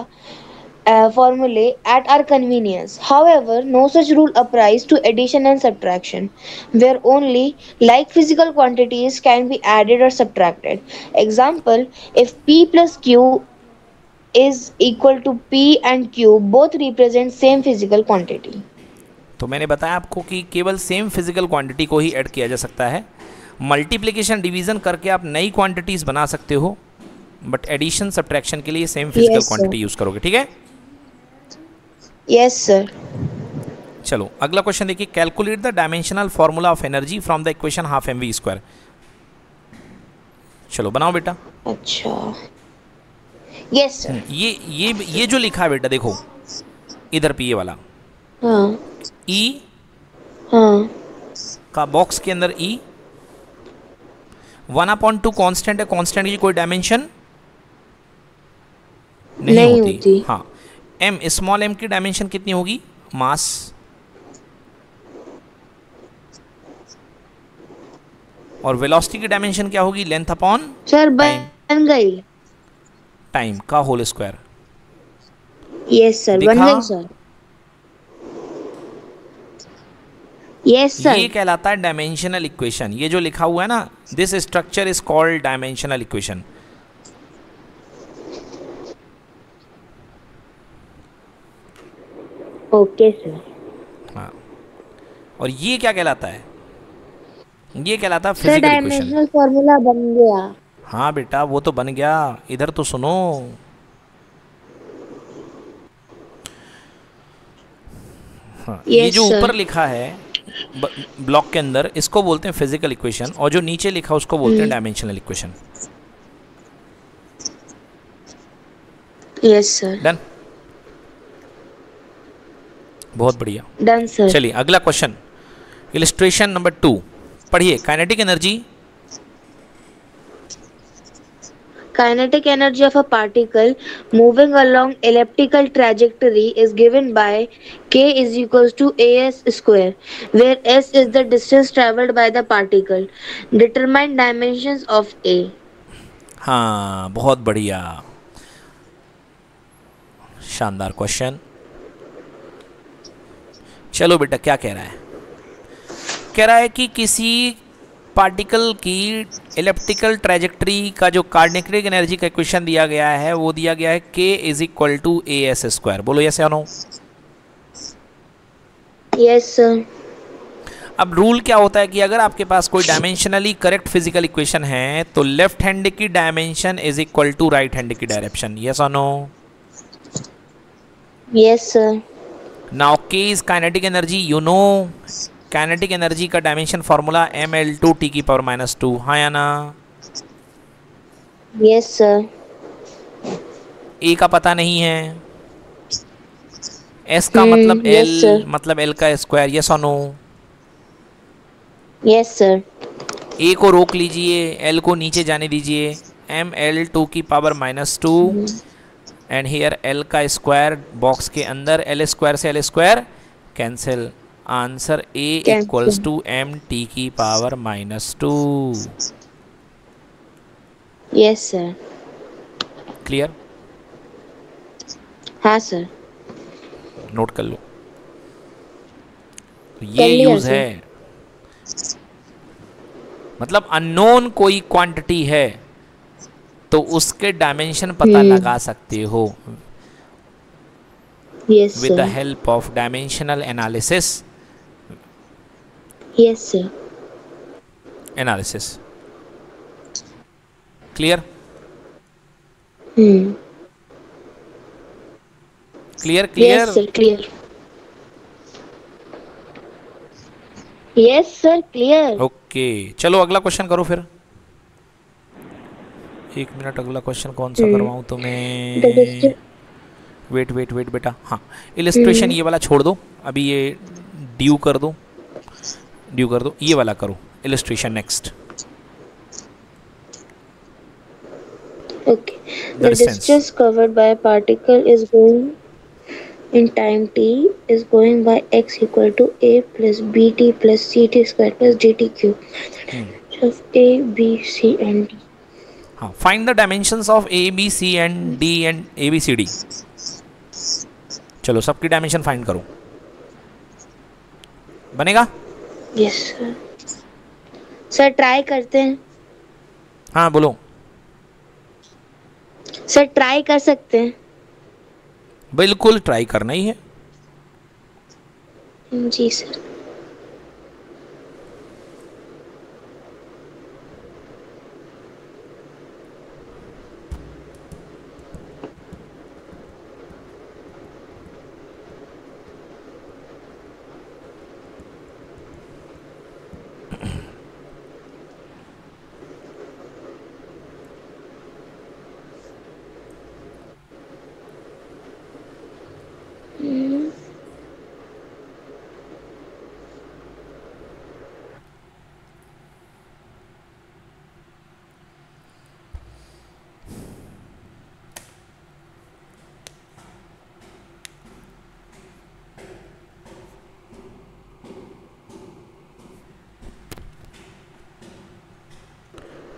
uh, formulae at our convenience. However, no such rule applies to addition and subtraction, where only like physical quantities can be added or subtracted. Example: If p plus q is equal to p and q, both represent same physical quantity. तो मैंने बताया आपको कि केवल same physical quantity को ही add किया जा सकता है मल्टीप्लिकेशन डिवीज़न करके आप नई क्वांटिटीज बना सकते हो बट एडिशन सब्ट्रैक्शन के लिए सेम फ़िज़िकल क्वांटिटी यूज़ करोगे ठीक है Yes, sir. चलो अगला क्वेश्चन देखिए calculate the dimensional formula of energy from the equation half M V square चलो बनाओ बेटा। अच्छा। यस सर ये ये ये जो लिखा है बेटा देखो इधर पे ये वाला। हाँ। ई हाँ। का बॉक्स के अंदर E one appoint two constant है कॉन्स्टेंट की कोई डायमेंशन नहीं, नहीं होती। होती। हाँ। एम स्मॉल एम की डायमेंशन कितनी होगी? मास और वेलोसिटी की डायमेंशन क्या होगी? लेंथ अपॉन सर बन गई। टाइम का होल स्क्वायर यस सर बन गई सर यस सर ये कहलाता है डायमेंशनल इक्वेशन ये जो लिखा हुआ है ना this structure is called dimensional equation okay sir. हाँ। और ये क्या कहलाता है? ये कहलाता है फ़िज़िकल इक्वेशन डायमेंशनल फॉर्मूला बन गया। हाँ बेटा वो तो बन गया। इधर तो सुनो। हाँ, ये जो ऊपर लिखा है ब्लॉक के अंदर इसको बोलते हैं फ़िज़िकल इक्वेशन और जो नीचे लिखा उसको बोलते हैं dimensional equation yes sir done बहुत बढ़िया डन सर चलिए अगला क्वेश्चन इलिस्ट्रेशन नंबर टू पढ़िए kinetic energy kinetic energy of a particle moving along elliptical trajectory is given by k is equals to as square where s is the distance traveled by the particle determine dimensions of a हाँ बहुत बढ़िया शानदार question चलो बेटा क्या कह रहा है? कह रहा है कि किसी पार्टिकल की इलेप्टिकल ट्रेजेक्ट्री का जो कार्डिनेटिक एनर्जी का इक्वेशन दिया गया है वो दिया गया है k is equal to A S square बोलो यस या नो yes sir. अब रूल क्या होता है कि अगर आपके पास कोई डायमेंशनली करेक्ट फ़िज़िकल इक्वेशन है तो लेफ़्ट हैंड की dimension is equal to right hand की डायरेक्शन यस और no yes sir now K is kinetic energy you know kinetic energy का dimension formula M L two T की power minus two हाँ या ना yes sir ए का पता नहीं है. एस का Hmm, मतलब एल sir. मतलब एल का स्क्वायर यस और नो यस सर ए को रोक लीजिए एल को नीचे जाने दीजिए. एम एल टू की power minus two and here L का स्क्वायर बॉक्स के अंदर एल स्क्वायर से L square cancel answer A equals to M T की power minus two yes sir clear हाँ सर नोट कर लो ये यूज़ है मतलब अननोन कोई क्वांटिटी है। तो उसके डायमेंशन पता हम्म। लगा सकते हो। With the help of dimensional analysis yes clear? Clear yes sir clear yes sir clear okay चलो अगला क्वेश्चन करो फिर। एक मिनट अगला क्वेश्चन कौन सा हम्म। करवाऊं तुम्हें The वेट वेट वेट बेटा हाँ इलिस्ट्रेशन ये वाला छोड़ दो अभी ये ड्यू कर दो ड्यू कर दो ये वाला करो illustration next Okay. The The, distance. covered by a particle is going in time t is going by x equal to a plus bt plus ct square plus dt cube hmm. of a, b, c and d. हाँ find the dimensions of A B C and D and A B C D चलो सबकी dimension find करो। बनेगा? Yes sir. Sir try करते हैं। हाँ बोलो। Sir try कर सकते हैं। बिल्कुल ट्राई करना ही है। जी सर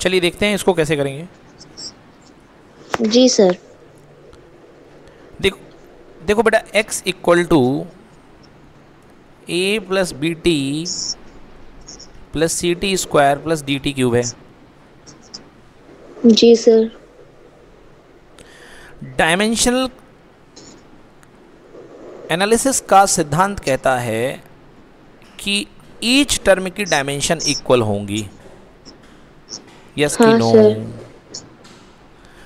चलिए देखते हैं इसको कैसे करेंगे। जी सर। देखो देखो बेटा x equal to A plus B T plus C T square plus D T cube है। जी सर। डायमेंशनल एनालिसिस का सिद्धांत कहता है कि ईच टर्म की डायमेंशन इक्वल होंगी। हाँ, no sir.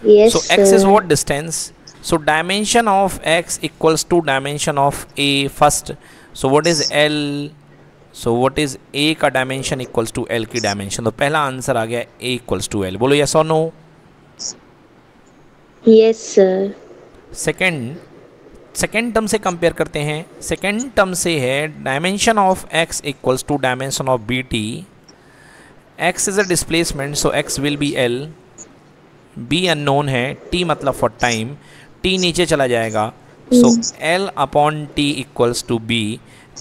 Yes so x is what distance so dimension of x equals to dimension of a first so what is l so what is a का dimension equals to l की dimension तो पहला answer आ गया a equals to l बोलो yes or no yes sir second second term से compare करते हैं second term से है dimension of x equals to dimension of B T X is a displacement so x will be l. B unknown है t मतलब for time t नीचे चला जाएगा. So l upon t equals to b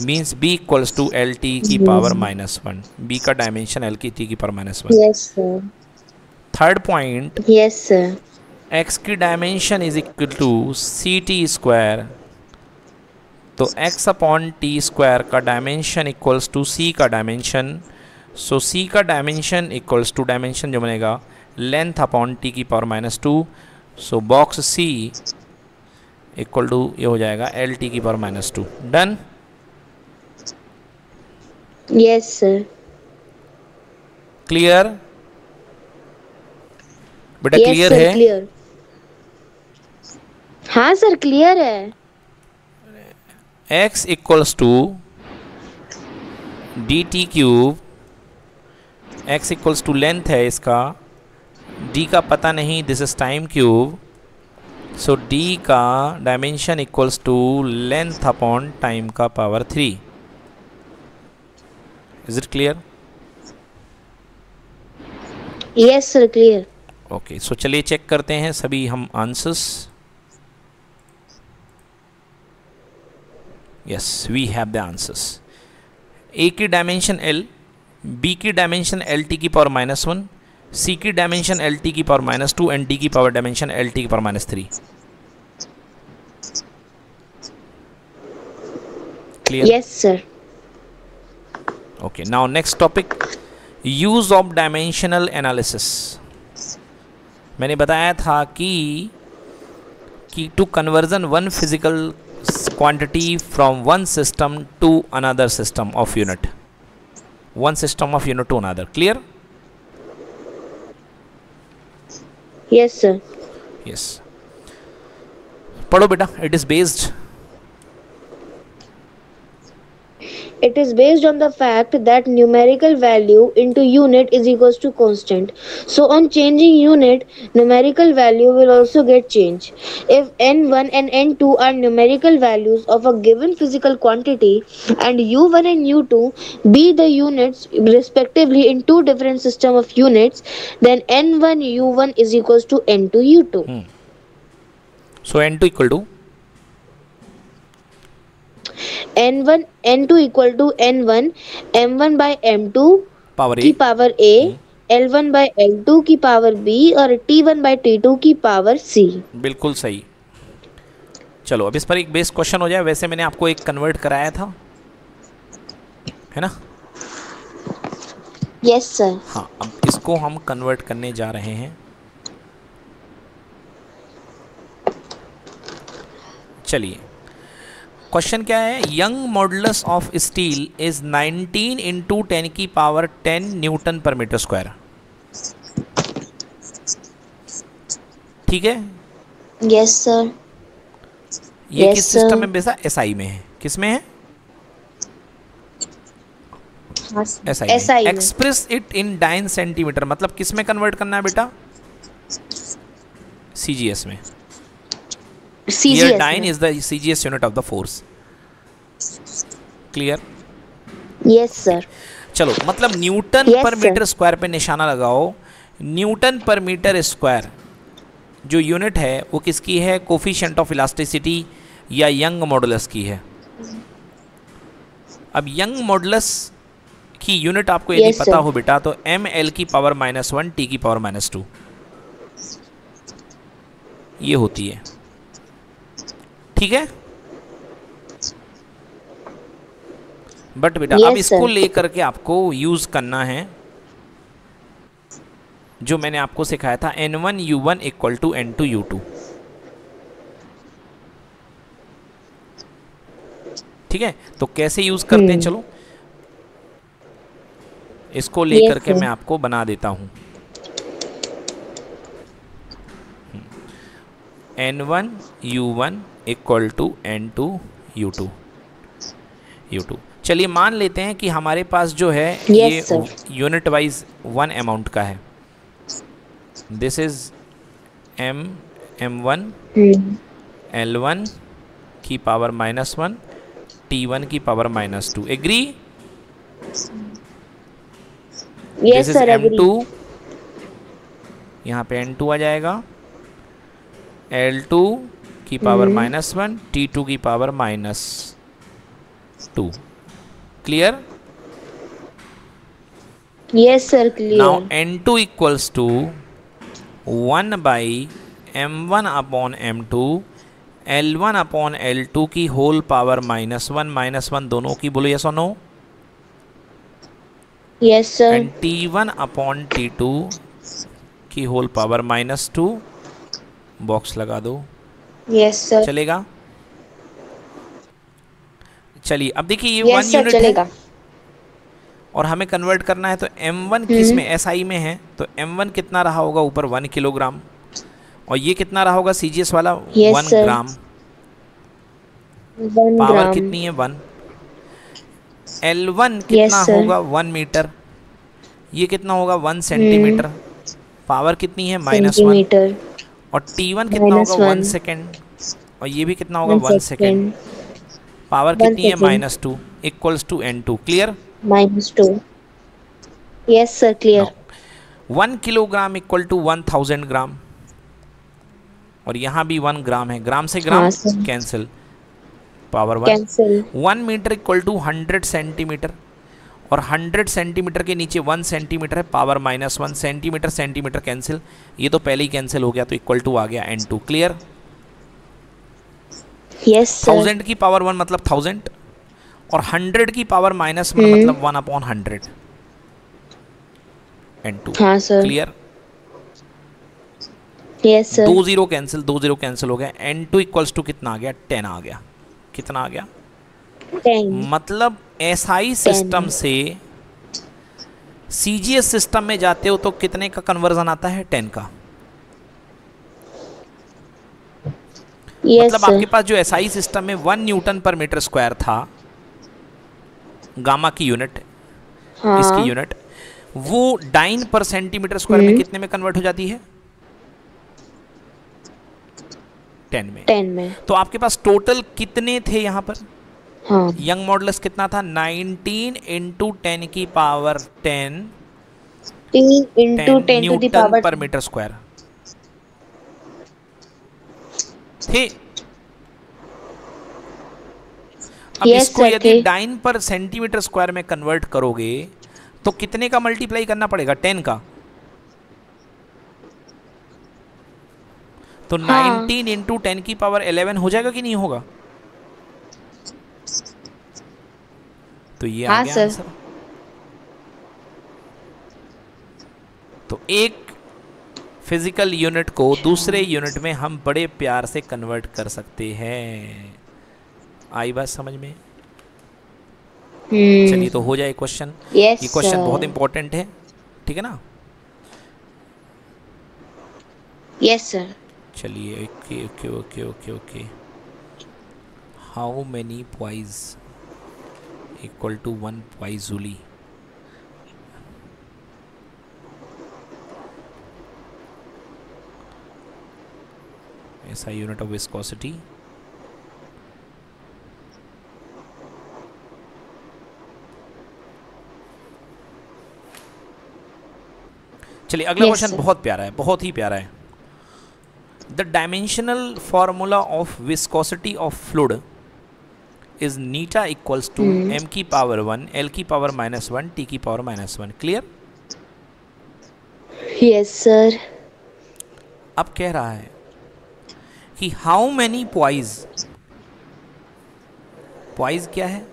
means b equals to L T की power minus one B का dimension l की t की power minus one third point x की dimension is equal to C T square तो x upon T square का dimension equals to c का dimension so c का dimension equals to dimension जो बनेगा length upon t की power minus two so box c equal to ये हो जाएगा एल टी की power minus two done yes sir. Clear बेटा क्लियर है? Clear. हाँ सर क्लियर है. X equals to D T cube x equals to length है इसका डी का पता नहीं this is time cube so D का dimension equals to length upon time का power three is it clear yes sir clear okay so चलिए check करते हैं सभी हम answers yes we have the answers A की डायमेंशन एल बी की dimension L T की पावर माइनस वन सी की डायमेंशन एल टी की power minus two and D की पावर डायमेंशन एल टी की power minus three clear yes sir okay now next topic. Use of dimensional analysis. मैंने बताया था कि कि to conversion one physical quantity from one system to another system of unit one system of unit to another. Clear? Yes, sir. Yes. Padho, beta, it is based It is based on the fact that numerical value into unit is equals to constant. So on changing unit, numerical value will also get changed. If n1 and n2 are numerical values of a given physical quantity and u1 and u2 be the units respectively in two different system of units, then n1 u1 is equals to n2 u2. So N one N two equal to n1 n2 equal to n1 m1 by m2 power की power A power a L1 by L2 की power B और T one by T two की power C बिल्कुल सही। चलो अब इस पर एक बेस क्वेश्चन हो जाए। वैसे मैंने आपको एक कन्वर्ट कराया था। है ना? यस सर हाँ अब इसको हम कन्वर्ट करने जा रहे हैं। चलिए। क्वेश्चन क्या है? Young modulus of steel is 19 into ten की power 10 newton per metre square. ठीक है? यस सर ये Yes, किस सिस्टम में बेसा एस आई में है। किसमें है? Express it in dyne centimetre मतलब किसमें कन्वर्ट करना है बेटा? सी जी एस में। CGS Here dyne is the CGS unit of the force. Clear? Yes sir चलो मतलब newton Yes, per sir. Metre square पे निशाना लगाओ न्यूटन पर मीटर स्क्वायर जो यूनिट है वो किसकी है कोफिशिएंट ऑफ़ इलास्टिसिटी या यंग मॉडुलस की है अब यंग मॉडुलस की यूनिट आपको यदि Yes, पता sir. हो बेटा तो एम एल की पावर माइनस वन टी की पावर माइनस टू ये होती है ठीक है? बट बेटा अब इसको लेकर के आपको यूज़ करना है जो मैंने आपको सिखाया था N one U one equal to N two U two ठीक है? तो कैसे यूज़ करते हैं? हम्म। चलो। इसको लेकर Yes, के मैं आपको बना देता हूँ। N one U one equal to N two U two U two चलिए मान लेते हैं कि हमारे पास जो है Yes, ये यूनिट वाइज वन अमाउंट का है। This is M M one L one की power minus one T one की power minus two agree this is M two यहाँ पे एन टू आ जाएगा। एल टू की पावर हम्म। माइनस वन टी टू की power minus two. Clear yes sir now clear N two equals to one by M one upon M two L one upon L two की whole power minus one minus one दोनों की बोलो yes और no yes sir and T one upon T two की whole power minus two box लगा दो। Yes sir चलेगा? चलिए अब देखिए ये वन यस सर यूनिट चलेगा। और हमें कन्वर्ट करना है तो एम वन किसमें एस आई में है। तो एम वन कितना रहा होगा ऊपर? वन किलोग्राम और ये कितना रहा होगा सीजीएस वाला? Yes, one sir. Gram one power gram कितनी है? वन एल वन कितना sir. होगा? वन मीटर ये कितना होगा? वन सेंटीमीटर पावर कितनी है? माइनस वन और टी वन कितना होगा? वन सेकेंड और ये भी कितना होगा? वन सेकेंड पावर कितनी है? Minus two equals to N two clear minus two yes sir clear one kilogram equal to one thousand gram और यहाँ भी वन ग्राम है. ग्राम से gram cancel power one one metre equal to hundred centimetre और hundred centimetre के नीचे one centimetre है power minus one centimetre centimetre cancel ये तो पहले ही कैंसिल हो गया तो इक्वल टू आ गया N two clear yes thousand की पावर वन मतलब थाउज़ेंड और हंड्रेड की पावर माइनस वन। मतलब one upon hundred N two clear yes दो ज़ीरो कैंसिल दो ज़ीरो कैंसिल हो गया। एन टू इक्वल्स टू कितना आ गया? टेन आ गया। कितना आ गया? मतलब एसआई सिस्टम से सीजीएस सिस्टम में जाते हो तो कितने का कन्वर्जन आता है? टेन का। यस मतलब आपके पास जो एसआई सिस्टम में one newton per metre square था गामा की यूनिट हाँ। इसकी यूनिट वो डाइन पर सेंटीमीटर स्क्वायर में हम्म। कितने में कन्वर्ट हो जाती है? टेन में। टेन में। तो आपके पास टोटल कितने थे यहाँ पर? हाँ। यंग मॉडल्स कितना था? 19 इंटू टेन की power 10 into ten to the newton per metre square. थे अब Yes, इसको यदि। डाइन पर सेंटीमीटर स्क्वायर में कन्वर्ट करोगे तो कितने का मल्टीप्लाई करना पड़ेगा? टेन का। तो नाइनटीन इंटू टेन की पावर 11 हो जाएगा कि नहीं होगा? तो ये हाँ आ गया. आंसर। तो एक फ़िज़िकल यूनिट को दूसरे यूनिट में हम बड़े प्यार से कन्वर्ट कर सकते हैं। आई बात समझ में? चलिए तो हो जाए क्वेश्चन यस ये क्वेश्चन बहुत इंपॉर्टेंट है ठीक है ना? यस सर चलिए okay okay okay okay okay how many poise equal to one poiseuille ऐसा यूनिट ऑफ़ विस्कोसिटी चलिए अगला क्वेश्चन sir. बहुत प्यारा है बहुत ही प्यारा है। The dimensional formula of viscosity of fluid is neta equals to m की पावर वन एल की पावर माइनस वन टी की power minus one clear yes sir अब कह रहा है कि हाउ मैनी पॉइज पॉइज क्या है?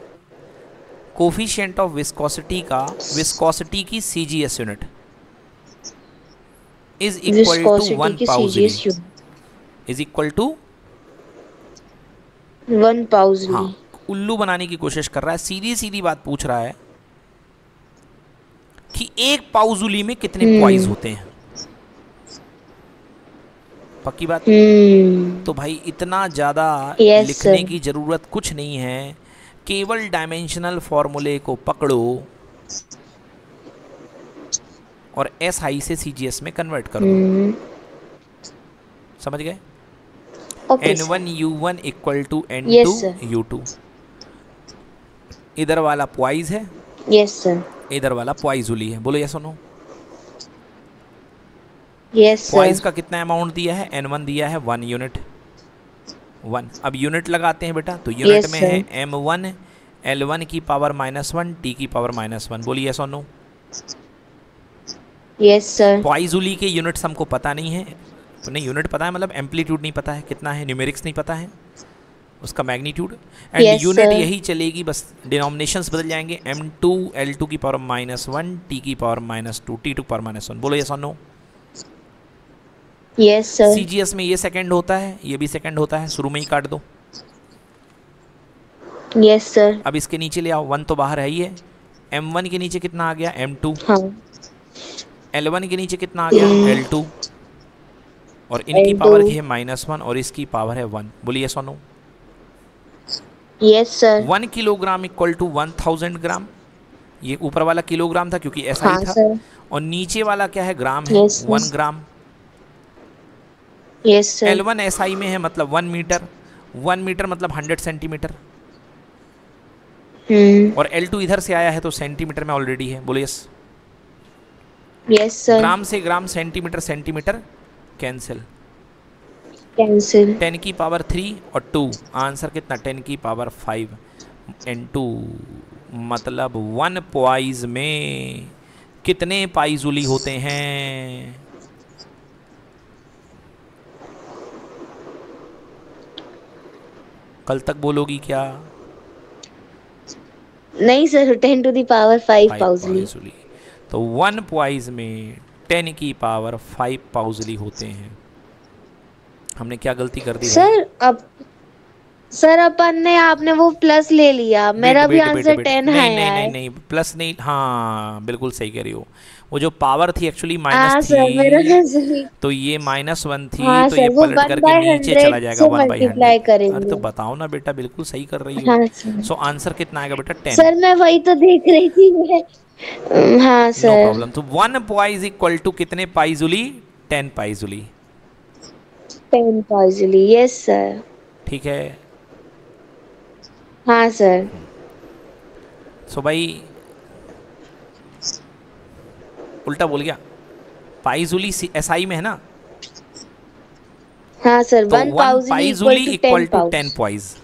कोफिशियंट ऑफ़ विस्कोसिटी का विस्कोसिटी की CGS unit is equal to one की poiseuille is equal to one poiseuille हाँ. उल्लू बनाने की कोशिश कर रहा है सीधी सीधी बात पूछ रहा है कि एक पाउजुली में कितने हम्म। पॉइज होते हैं? पक्की बात? हम्म। तो भाई इतना ज़्यादा लिखने. की ज़रूरत कुछ नहीं है। केवल डायमेंशनल फॉर्मूले को पकड़ो और एस आई से सी जी एस में कन्वर्ट करो। हम्म। समझ गए? N one U one equal to N two U two इधर वाला पॉइज है? यस सर इधर वाला पॉइजुली है। बोलो ये सुनो यस पॉइज का कितना अमाउंट दिया है? एन वन दिया है वन यूनिट वन अब यूनिट लगाते हैं बेटा तो यूनिट Yes, में sir. है एम वन एल वन की पावर माइनस वन टी की पावर माइनस वन बोलिए yes Sonu yes sir poiseuille के यूनिट्स हमको पता नहीं है। तो नहीं यूनिट पता है मतलब एम्पलीट्यूड नहीं पता है कितना है न्यूमेरिक्स नहीं पता है। उसका मैग्नीट्यूड। एंड यूनिट यही चलेगी बस डिनोमिनेशंस बदल जाएँगे। एम टू एल टू की पावर माइनस वन टी की power minus two T two power minus one बोलो ये सोनो यस सर सी में ये सेकंड होता है ये भी सेकंड होता है। शुरू में ही काट दो। यस सर अब इसके नीचे ले आओ। वन तो बाहर है ही है। एम वन के नीचे कितना आ गया? एम टू हाँ। एल वन के नीचे कितना आ गया? एल टू और इनकी L2 पावर की है माइनस वन और इसकी पावर है वन बोलिए Sonu yes sir one kilogram equal to one thousand gram ये ऊपर वाला किलोग्राम था क्योंकि ऐसा हाँ ही था। सर और नीचे वाला क्या है? ग्राम है। One yes. Gram yes L one S I में है मतलब वन मीटर वन मीटर मतलब हंड्रेड सेंटीमीटर हम्म और एल टू इधर से आया है तो सेंटीमीटर में ऑलरेडी है। बोलिए yes. यस सर ग्राम से gram centimetre centimetre cancel cancel. Ten की पावर थ्री और टू। आंसर कितना? टेन की पावर फाइव। एन टू मतलब वन पॉइज में कितने पाइजुली होते हैं? कल तक बोलोगी क्या? नहीं sir ten to the power five five poiseuille तो वन पॉइज में टेन की पावर फाइव पाउजुली होते हैं। हमने क्या गलती कर दी सर अब सर अपन ने आपने वो प्लस ले लिया। मेरा भी आंसर टेन है नहीं यार। नहीं नहीं प्लस नहीं हाँ बिल्कुल सही कह रही हो। वो जो पावर थी एक्चुअली हाँ माइनस मेरा थी तो ये माइनस वन थी हाँ तो ये पलट करके नीचे चला जाएगा वन बाई हंड्रेड अरे तो बताओ ना बेटा बिल्कुल सही कर रही हो। हाँ सो आंसर कितना आएगा बेटा? टेन सर मैं वही तो देख रही थी मैं। हाँ सर प्रॉब्लम तो वन पॉइज इक्वल टू कितने poiseuille ten poiseuille ten poiseuille yes sir ठीक है। हाँ सर सो भाई उल्टा बोल गया। पाइजुली एस आई में है ना? हाँ सर तो one poiseuille equal to ten poise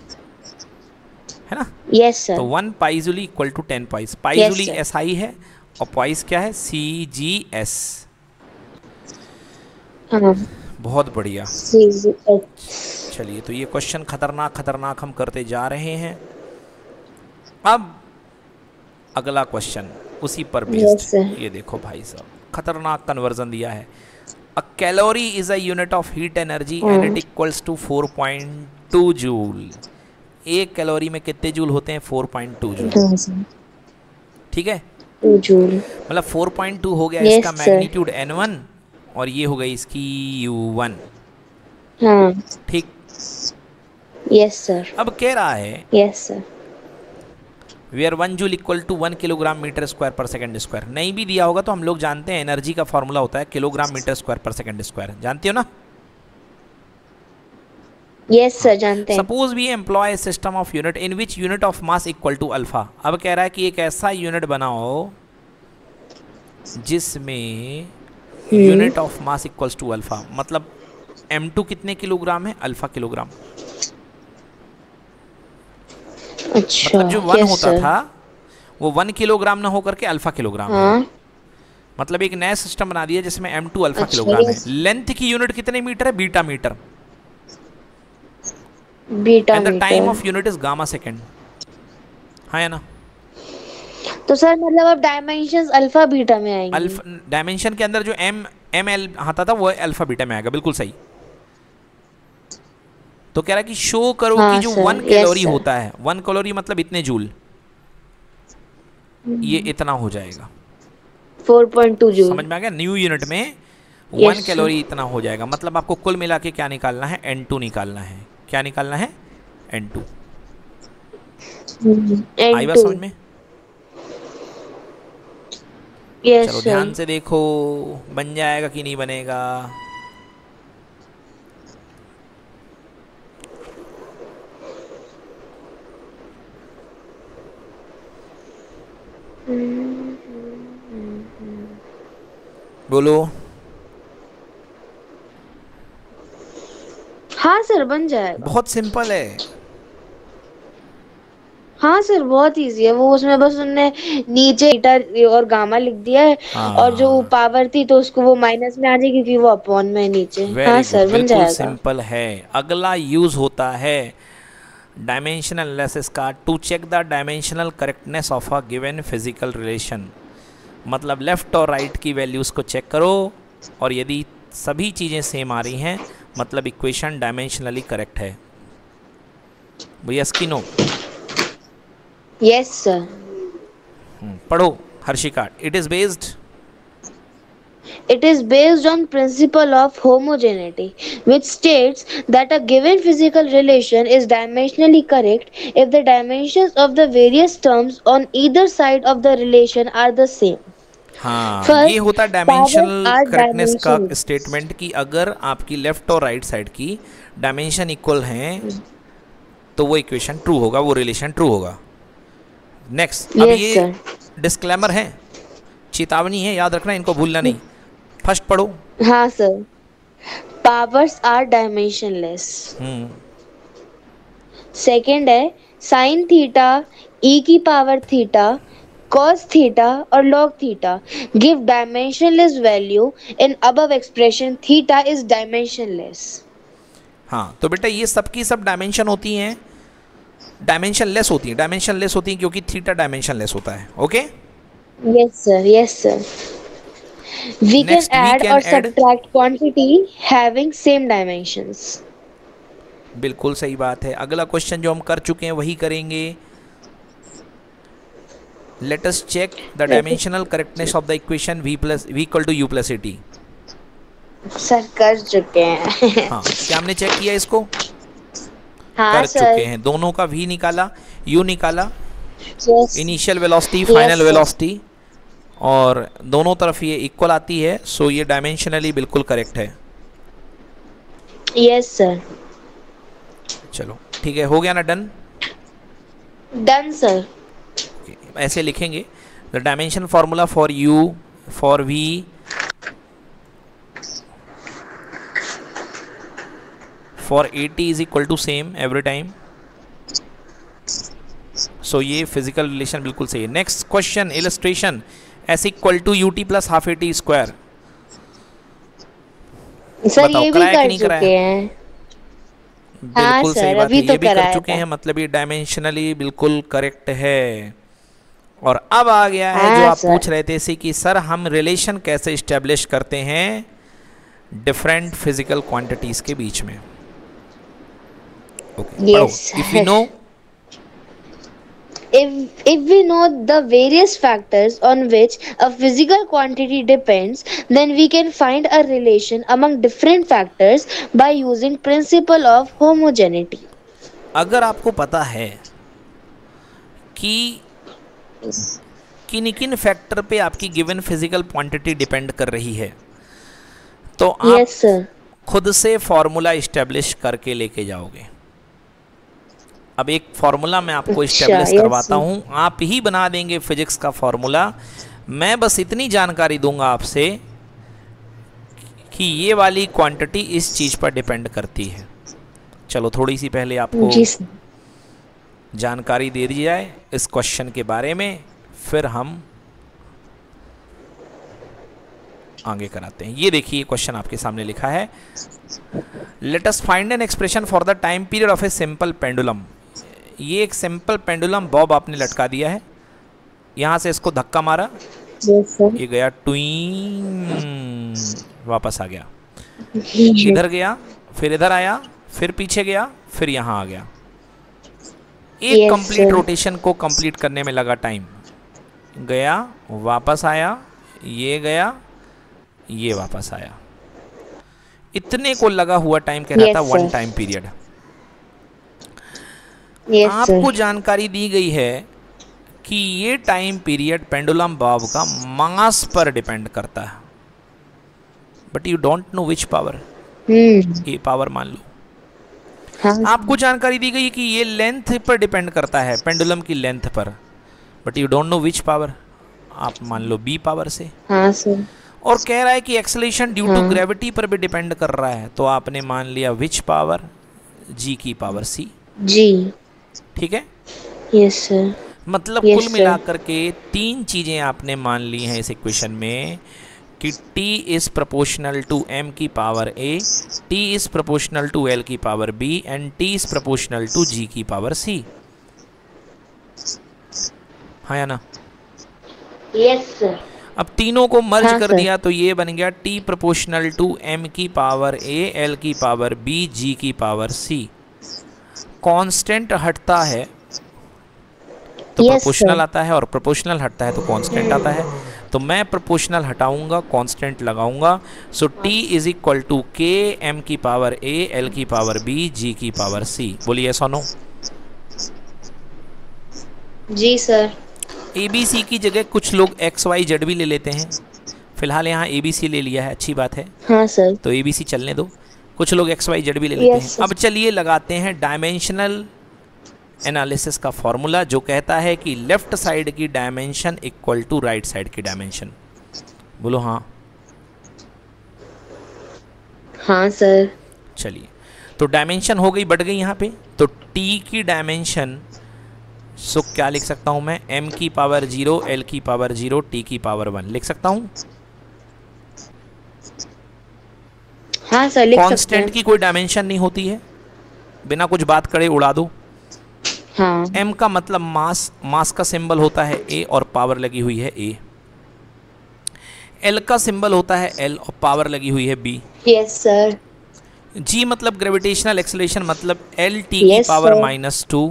है ना? यस सर तो one poiseuille equal to ten poise poiseuille. S I है और पॉइज क्या है? सी जी एस बहुत बढ़िया। चलिए तो ये क्वेश्चन खतरनाक खतरनाक हम करते जा रहे हैं। अब अगला क्वेश्चन उसी पर बेस्ड ये देखो भाई साहब खतरनाक कन्वर्जन दिया है। A calorie is a unit of heat energy and it equals to 4.2 joule एक कैलोरी में कितने जूल होते हैं? 4.2 जूल ठीक है? मतलब 4.2 हो गया Yes, इसका. मैग्नीट्यूड n1 और ये हो गई इसकी u1 हाँ। ठीक। यस सर अब कह रहा है yes sir where one joule equal to one kilogram metre square per second square नहीं भी दिया होगा तो हम लोग जानते हैं एनर्जी का फॉर्मूला होता है kilogram metre square per second square जानते हो ना? यस सर जानते हैं। Suppose we employ system of unit in which unit of mass equal to alpha अब कह रहा है कि एक ऐसा यूनिट बनाओ जिसमें unit of mass equals to alpha मतलब m2 कितने किलोग्राम है? Alpha kilogram. अच्छा मतलब जो वन yes, होता sir. था वो वन किलोग्राम ना होकर के अल्फ़ा किलोग्राम है। हाँ। मतलब एक नया सिस्टम बना दिया जिसमें एम टू अल्फ़ा अच्छा, किलोग्राम है। लेंथ की यूनिट कितने मीटर है? Beta metre beta and the time of unit is gamma second हाँ या ना? तो सर मतलब अब डायमेंशंस अल्फ़ा बीटा में आएँगे। अल्फ़ा डायमेंशन के अंदर जो एम एम एल आता था वो अल्फ़ा बीटा में आएगा बिल्कुल सही। तो कह रहा कि शो करो हाँ, कि जो. वन कैलोरी होता है वन कैलोरी मतलब इतने जूल ये इतना हो जाएगा। 4.2 जूल समझ में आ गया? न्यू यूनिट में वन कैलोरी इतना हो जाएगा। मतलब आपको कुल मिला के क्या निकालना है? एन टू निकालना है। क्या निकालना है? एन टू आई बात समझ में? यस चलो ध्यान से देखो बन जाएगा कि नहीं बनेगा। बोलो। हाँ सर बन जाएगा। बहुत सिंपल है। हाँ सर बहुत इजी है। वो उसमें बस उनने नीचे ईटा और गामा लिख दिया है हाँ। और जो पावर थी तो उसको वो माइनस में आ जाएगी क्योंकि वो अपॉन में नीचे वेरी हाँ सर बन जाएगा। सिंपल है। अगला यूज़ होता है डायमेंशनल एनालिसिस का। To check the dimensional correctness of a given physical relation मतलब लेफ़्ट और राइट right की वैल्यूज़ को चेक करो और यदि सभी चीज़ें सेम आ रही हैं मतलब इक्वेशन डायमेंशनली करेक्ट है। यस की नो यस सर हम्म, पढ़ो Harshika it is based It is based on principle of homogeneity, which states that a given physical relation is dimensionally correct if the dimensions of the various terms on either side of the relation are the same. हाँ First, ये होता है dimensional correctness का dimensional. Statement कि अगर आपकी left और right side की डायमेंशन इक्वल हैं तो वो इक्वेशन ट्रू होगा वो रिलेशन ट्रू होगा नेक्स्ट अब ये डिस्क्लेमर है। चेतावनी है याद रखना इनको भूलना नहीं। फ़र्स्ट पढ़ो। हाँ sir powers are dimensionless second है साइन थीटा ई की पावर थीटा कॉस थीटा और log theta give dimensionless value in अब एक्सप्रेशन थीटा इज़ डायमेंशनलेस हाँ तो बेटा ये सब की सब डायमेंशन होती हैं। डायमेंशन लेस होती हैं डायमेंशन लेस होती हैं क्योंकि थीटा डायमेंशन लेस होता है okay Yes sir, yes sir. We Next, can we add can or add- subtract quantity having same dimensions. बिल्कुल सही बात है। अगला क्वेश्चन जो हम कर चुके हैं वही करेंगे। Let us check the dimensional correctness of the equation v plus v equal to U plus A T sir कर चुके हैं हाँ क्या हमने चेक किया इसको? हाँ कर सर चुके हैं। दोनों का v निकाला यू निकाला। इनिशियल वेलोसिटी फाइनल वेलोसिटी और दोनों तरफ़ ये इक्वल आती है सो ये डायमेंशनली बिल्कुल करेक्ट है। Yes सर चलो ठीक है हो गया ना डन डन सर ऐसे लिखेंगे। The dimension formula for U for V for A T is equal to same every time so ये फ़िज़िकल रिलेशन बिल्कुल सही है। Next question illustration S equal to U T plus half A T square sir ये भी कर चुके हैं। हाँ, सही बात है। तो ये भी कर चुके हैं मतलब ये डायमेंशनली बिल्कुल करेक्ट है। और अब आ गया है हाँ, जो आप पूछ रहे थे सी कि सर हम रिलेशन कैसे इस्टेब्लिश करते हैं डिफरेंट फ़िज़िकल क्वांटिटीज के बीच में? Okay Yes, if you know if if we know the various factors on which a physical quantity depends then we can find a relation among different factors by using principle of homogeneity अगर आपको पता है कि किन किन factor पे आपकी given physical quantity depend कर रही है तो आप yes sir खुद से फॉर्मूला इस्टेब्लिश करके लेके जाओगे अब एक फॉर्मूला मैं आपको अच्छा, इस्टेब्लिश करवाता sir. हूँ। आप ही बना देंगे फिजिक्स का फॉर्मूला मैं बस इतनी जानकारी दूँगा आपसे कि ये वाली क्वांटिटी इस चीज़ पर डिपेंड करती है। चलो थोड़ी सी पहले आपको जानकारी दे दी जाए इस क्वेश्चन के बारे में फिर हम आगे कराते हैं। ये देखिए क्वेश्चन आपके सामने लिखा है। Let us find an expression for the time period of a simple pendulum ये एक सिंपल पेंडुलम बॉब आपने लटका दिया है। यहाँ से इसको धक्का मारा। ये गया ट्वीन। वापस आ गया। इधर गया फिर इधर आया फिर पीछे गया फिर यहाँ आ गया। एक कंप्लीट रोटेशन को कंप्लीट करने में लगा टाइम गया वापस आया ये गया ये वापस आया। इतने को लगा हुआ टाइम कहलाता Yes, one time period yes आपको जानकारी दी गई है कि ये टाइम पीरियड पेंडुलम बाब का मास पर डिपेंड करता है। But you don't know which power ये पावर मान लो। हाँ। आपको जानकारी दी गई कि ये लेंथ पर डिपेंड करता है पेंडुलम की लेंथ पर। But you don't know which power आप मान लो बी पावर से। हाँ सर और कह रहा है कि एक्सलेशन ड्यू टू। ग्रेविटी पर भी डिपेंड कर रहा है। तो आपने मान लिया विच पावर जी की पावर सी जी ठीक है? यस सर मतलब Yes, कुल. मिलाकर के तीन चीज़ें आपने मान ली हैं इस इक्वेशन में कि t is proportional to m की power a t is proportional to l की power b and t is proportional to g की पावर c. हाँ या ना? यस सर अब तीनों को मर्ज हाँ, कर sir. दिया तो ये बन गया t प्रपोर्शनल टू m की पावर a l की पावर b g की पावर c. कांस्टेंट हटता है तो Yes, प्रोपोर्शनल आता है और प्रोपोर्शनल हटता है तो कांस्टेंट आता है। तो मैं प्रोपोर्शनल हटाऊँगा कांस्टेंट लगाऊँगा। So T is equal to K M की पावर ए एल की पावर बी जी की पावर सी बोलिए ऐसा नो जी सर ए बी सी की जगह कुछ लोग एक्स वाई जेड भी ले लेते हैं। फ़िलहाल यहाँ ए बी सी ले लिया है अच्छी बात है। हाँ सर तो ए बी सी चलने दो। कुछ लोग एक्स वाई जेड भी ले लेते Yes, हैं। अब चलिए लगाते हैं डायमेंशनल एनालिसिस का फॉर्मूला जो कहता है कि लेफ़्ट साइड की dimension equal to right side की डायमेंशन बोलो हाँ। हाँ सर चलिए। तो डायमेंशन हो गई बढ़ गई यहाँ पे। तो टी की डायमेंशन सो क्या लिख सकता हूँ मैं? M की पावर ज़ीरो एल की पावर ज़ीरो टी की पावर वन लिख सकता हूँ? हाँ सर लिख कांस्टेंट की कोई डायमेंशन नहीं होती है। बिना कुछ बात करे उड़ा दो। हाँ। M का मतलब मास मास का सिंबल होता है a और पावर लगी हुई है a l का सिंबल होता है l और पावर लगी हुई है b यस सर g मतलब ग्रेविटेशनल एक्सलेशन मतलब l t की पावर माइनस टू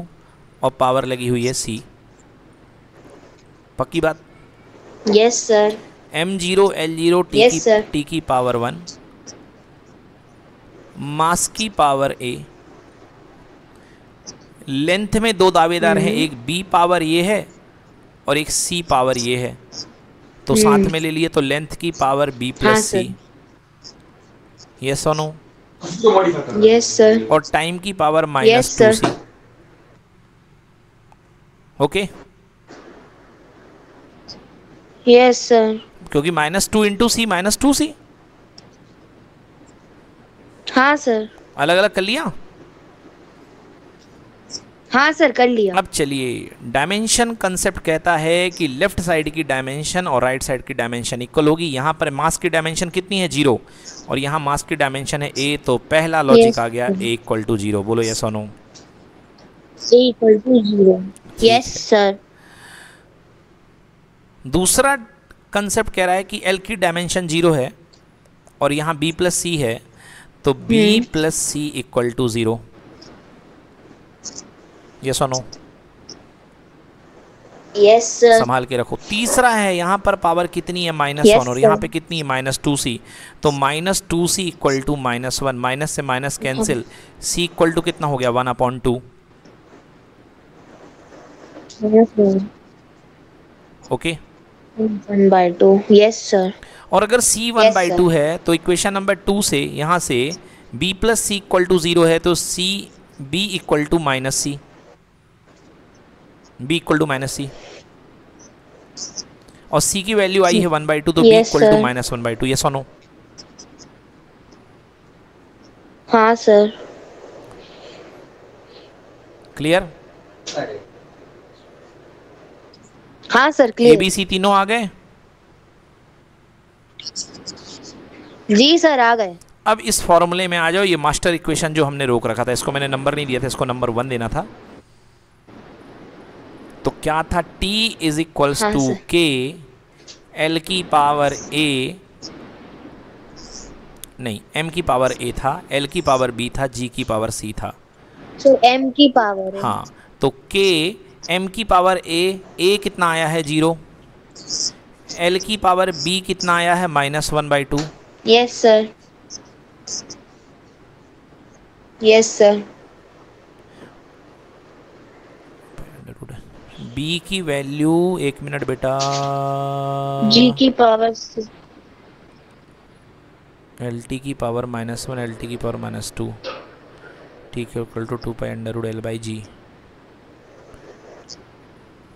और पावर लगी हुई है c पक्की बात? Yes sir m zero L zero T की t की पावर वन मास की पावर ए। लेंथ में दो दावेदार हैं एक बी पावर ये है और एक सी पावर ये है। तो साथ में ले लिए तो लेंथ की पावर b हाँ, प्लस सी। sir. ये सुनो? Yes sir. और टाइम की power minus two C. Okay? Yes sir. क्योंकि minus two into C minus two C. हाँ सर अलग अलग कर लिया? हाँ सर कर लिया. अब चलिए डायमेंशन कंसेप्ट कहता है कि लेफ़्ट साइड की डायमेंशन और राइट right साइड की डायमेंशन इक्वल होगी। यहाँ पर मास की डायमेंशन कितनी है? ज़ीरो और यहाँ मास की डायमेंशन है ए तो पहला लॉजिक आ गया ए इक्वल टू ज़ीरो बोलो ये Sonu A equal to zero yes sir दूसरा कंसेप्ट कह रहा है कि एल की डायमेंशन ज़ीरो है और यहाँ बी प्लस सी है। तो B hmm. Plus C equal to zero ये सुनो यस सर संभाल के रखो। तीसरा है यहाँ पर पावर कितनी है? माइनस Yes, वन और यहाँ पे कितनी है? माइनस टू सी तो minus two C equal to minus one minus से minus cancel C equal to कितना हो गया? One upon two okay one by two yes sir और अगर सी वन बाई टू है तो इक्वेशन नंबर टू से यहाँ से B plus C equal to zero है तो C B equal to minus C B equal to minus C और सी की वैल्यू आई है वन बाई टू तो B equal to minus one by two ये सोनो हाँ सर क्लियर हाँ सर क्लियर बी सी तीनों आ गए? जी सर आ गए। अब इस फॉर्मूले में आ जाओ ये मास्टर इक्वेशन जो हमने रोक रखा था इसको मैंने नंबर नहीं दिया था इसको नंबर वन देना था। तो क्या था? T is equals to K L की पावर ए नहीं m की पावर a था l की पावर b था g की पावर c था। सो एम की पावर हाँ तो k m की पावर a a कितना आया है? ज़ीरो l की पावर बी कितना आया है? Minus one by two yes sir yes sir b की वैल्यू एक मिनट बेटा। जी की पावर एल टी की power minus one L T की पावर माइनस टू ठीक है equal to two pi under root L by G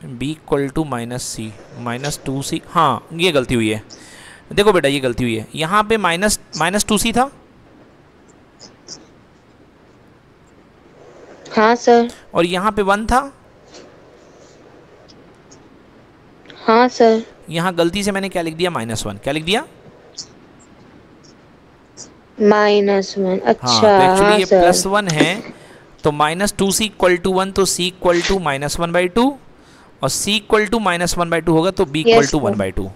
B equal to minus C minus two C हाँ ये गलती हुई है। देखो बेटा ये गलती हुई है। यहाँ पे माइनस माइनस टू सी था? हाँ सर और यहाँ पे वन था? हाँ सर यहाँ गलती से मैंने क्या लिख दिया? माइनस वन क्या लिख दिया? माइनस वन अच्छा हाँ तो एक्चुअली हाँ ये प्लस वन है। तो minus two C equal to one तो C equal to minus one by two और C equal to minus one by two होगा तो B equal to one by two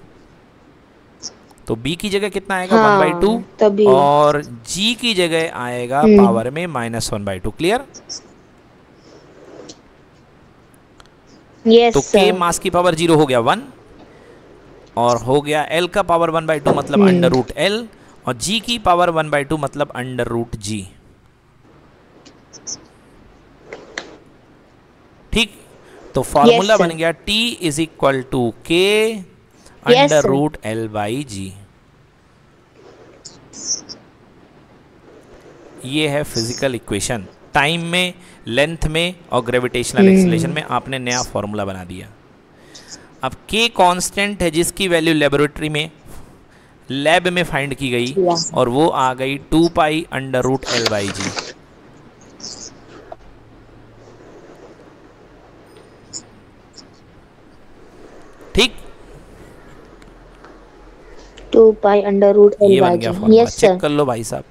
तो b की जगह कितना आएगा? वन बाई टू और g की जगह आएगा हम्म। पावर में minus one by two clear yes तो के मास की पावर ज़ीरो हो गया वन और हो गया एल का पावर वन बाई टू मतलब अंडर रूट एल और जी की पावर वन बाई टू मतलब अंडर रूट जी ठीक तो फॉर्मूला sir. बन गया T is equal to K under root L by G ये है फ़िज़िकल इक्वेशन टाइम में लेंथ में और ग्रेविटेशनल एक्सीलरेशन में आपने नया फॉर्मूला बना दिया. अब के कांस्टेंट है जिसकी वैल्यू लेबोरेटरी में लैब में फाइंड की गई Yeah. और वो आ गई two pi under root L by G ठीक two pi under root L by G. Yes sir check कर लो भाई साहब।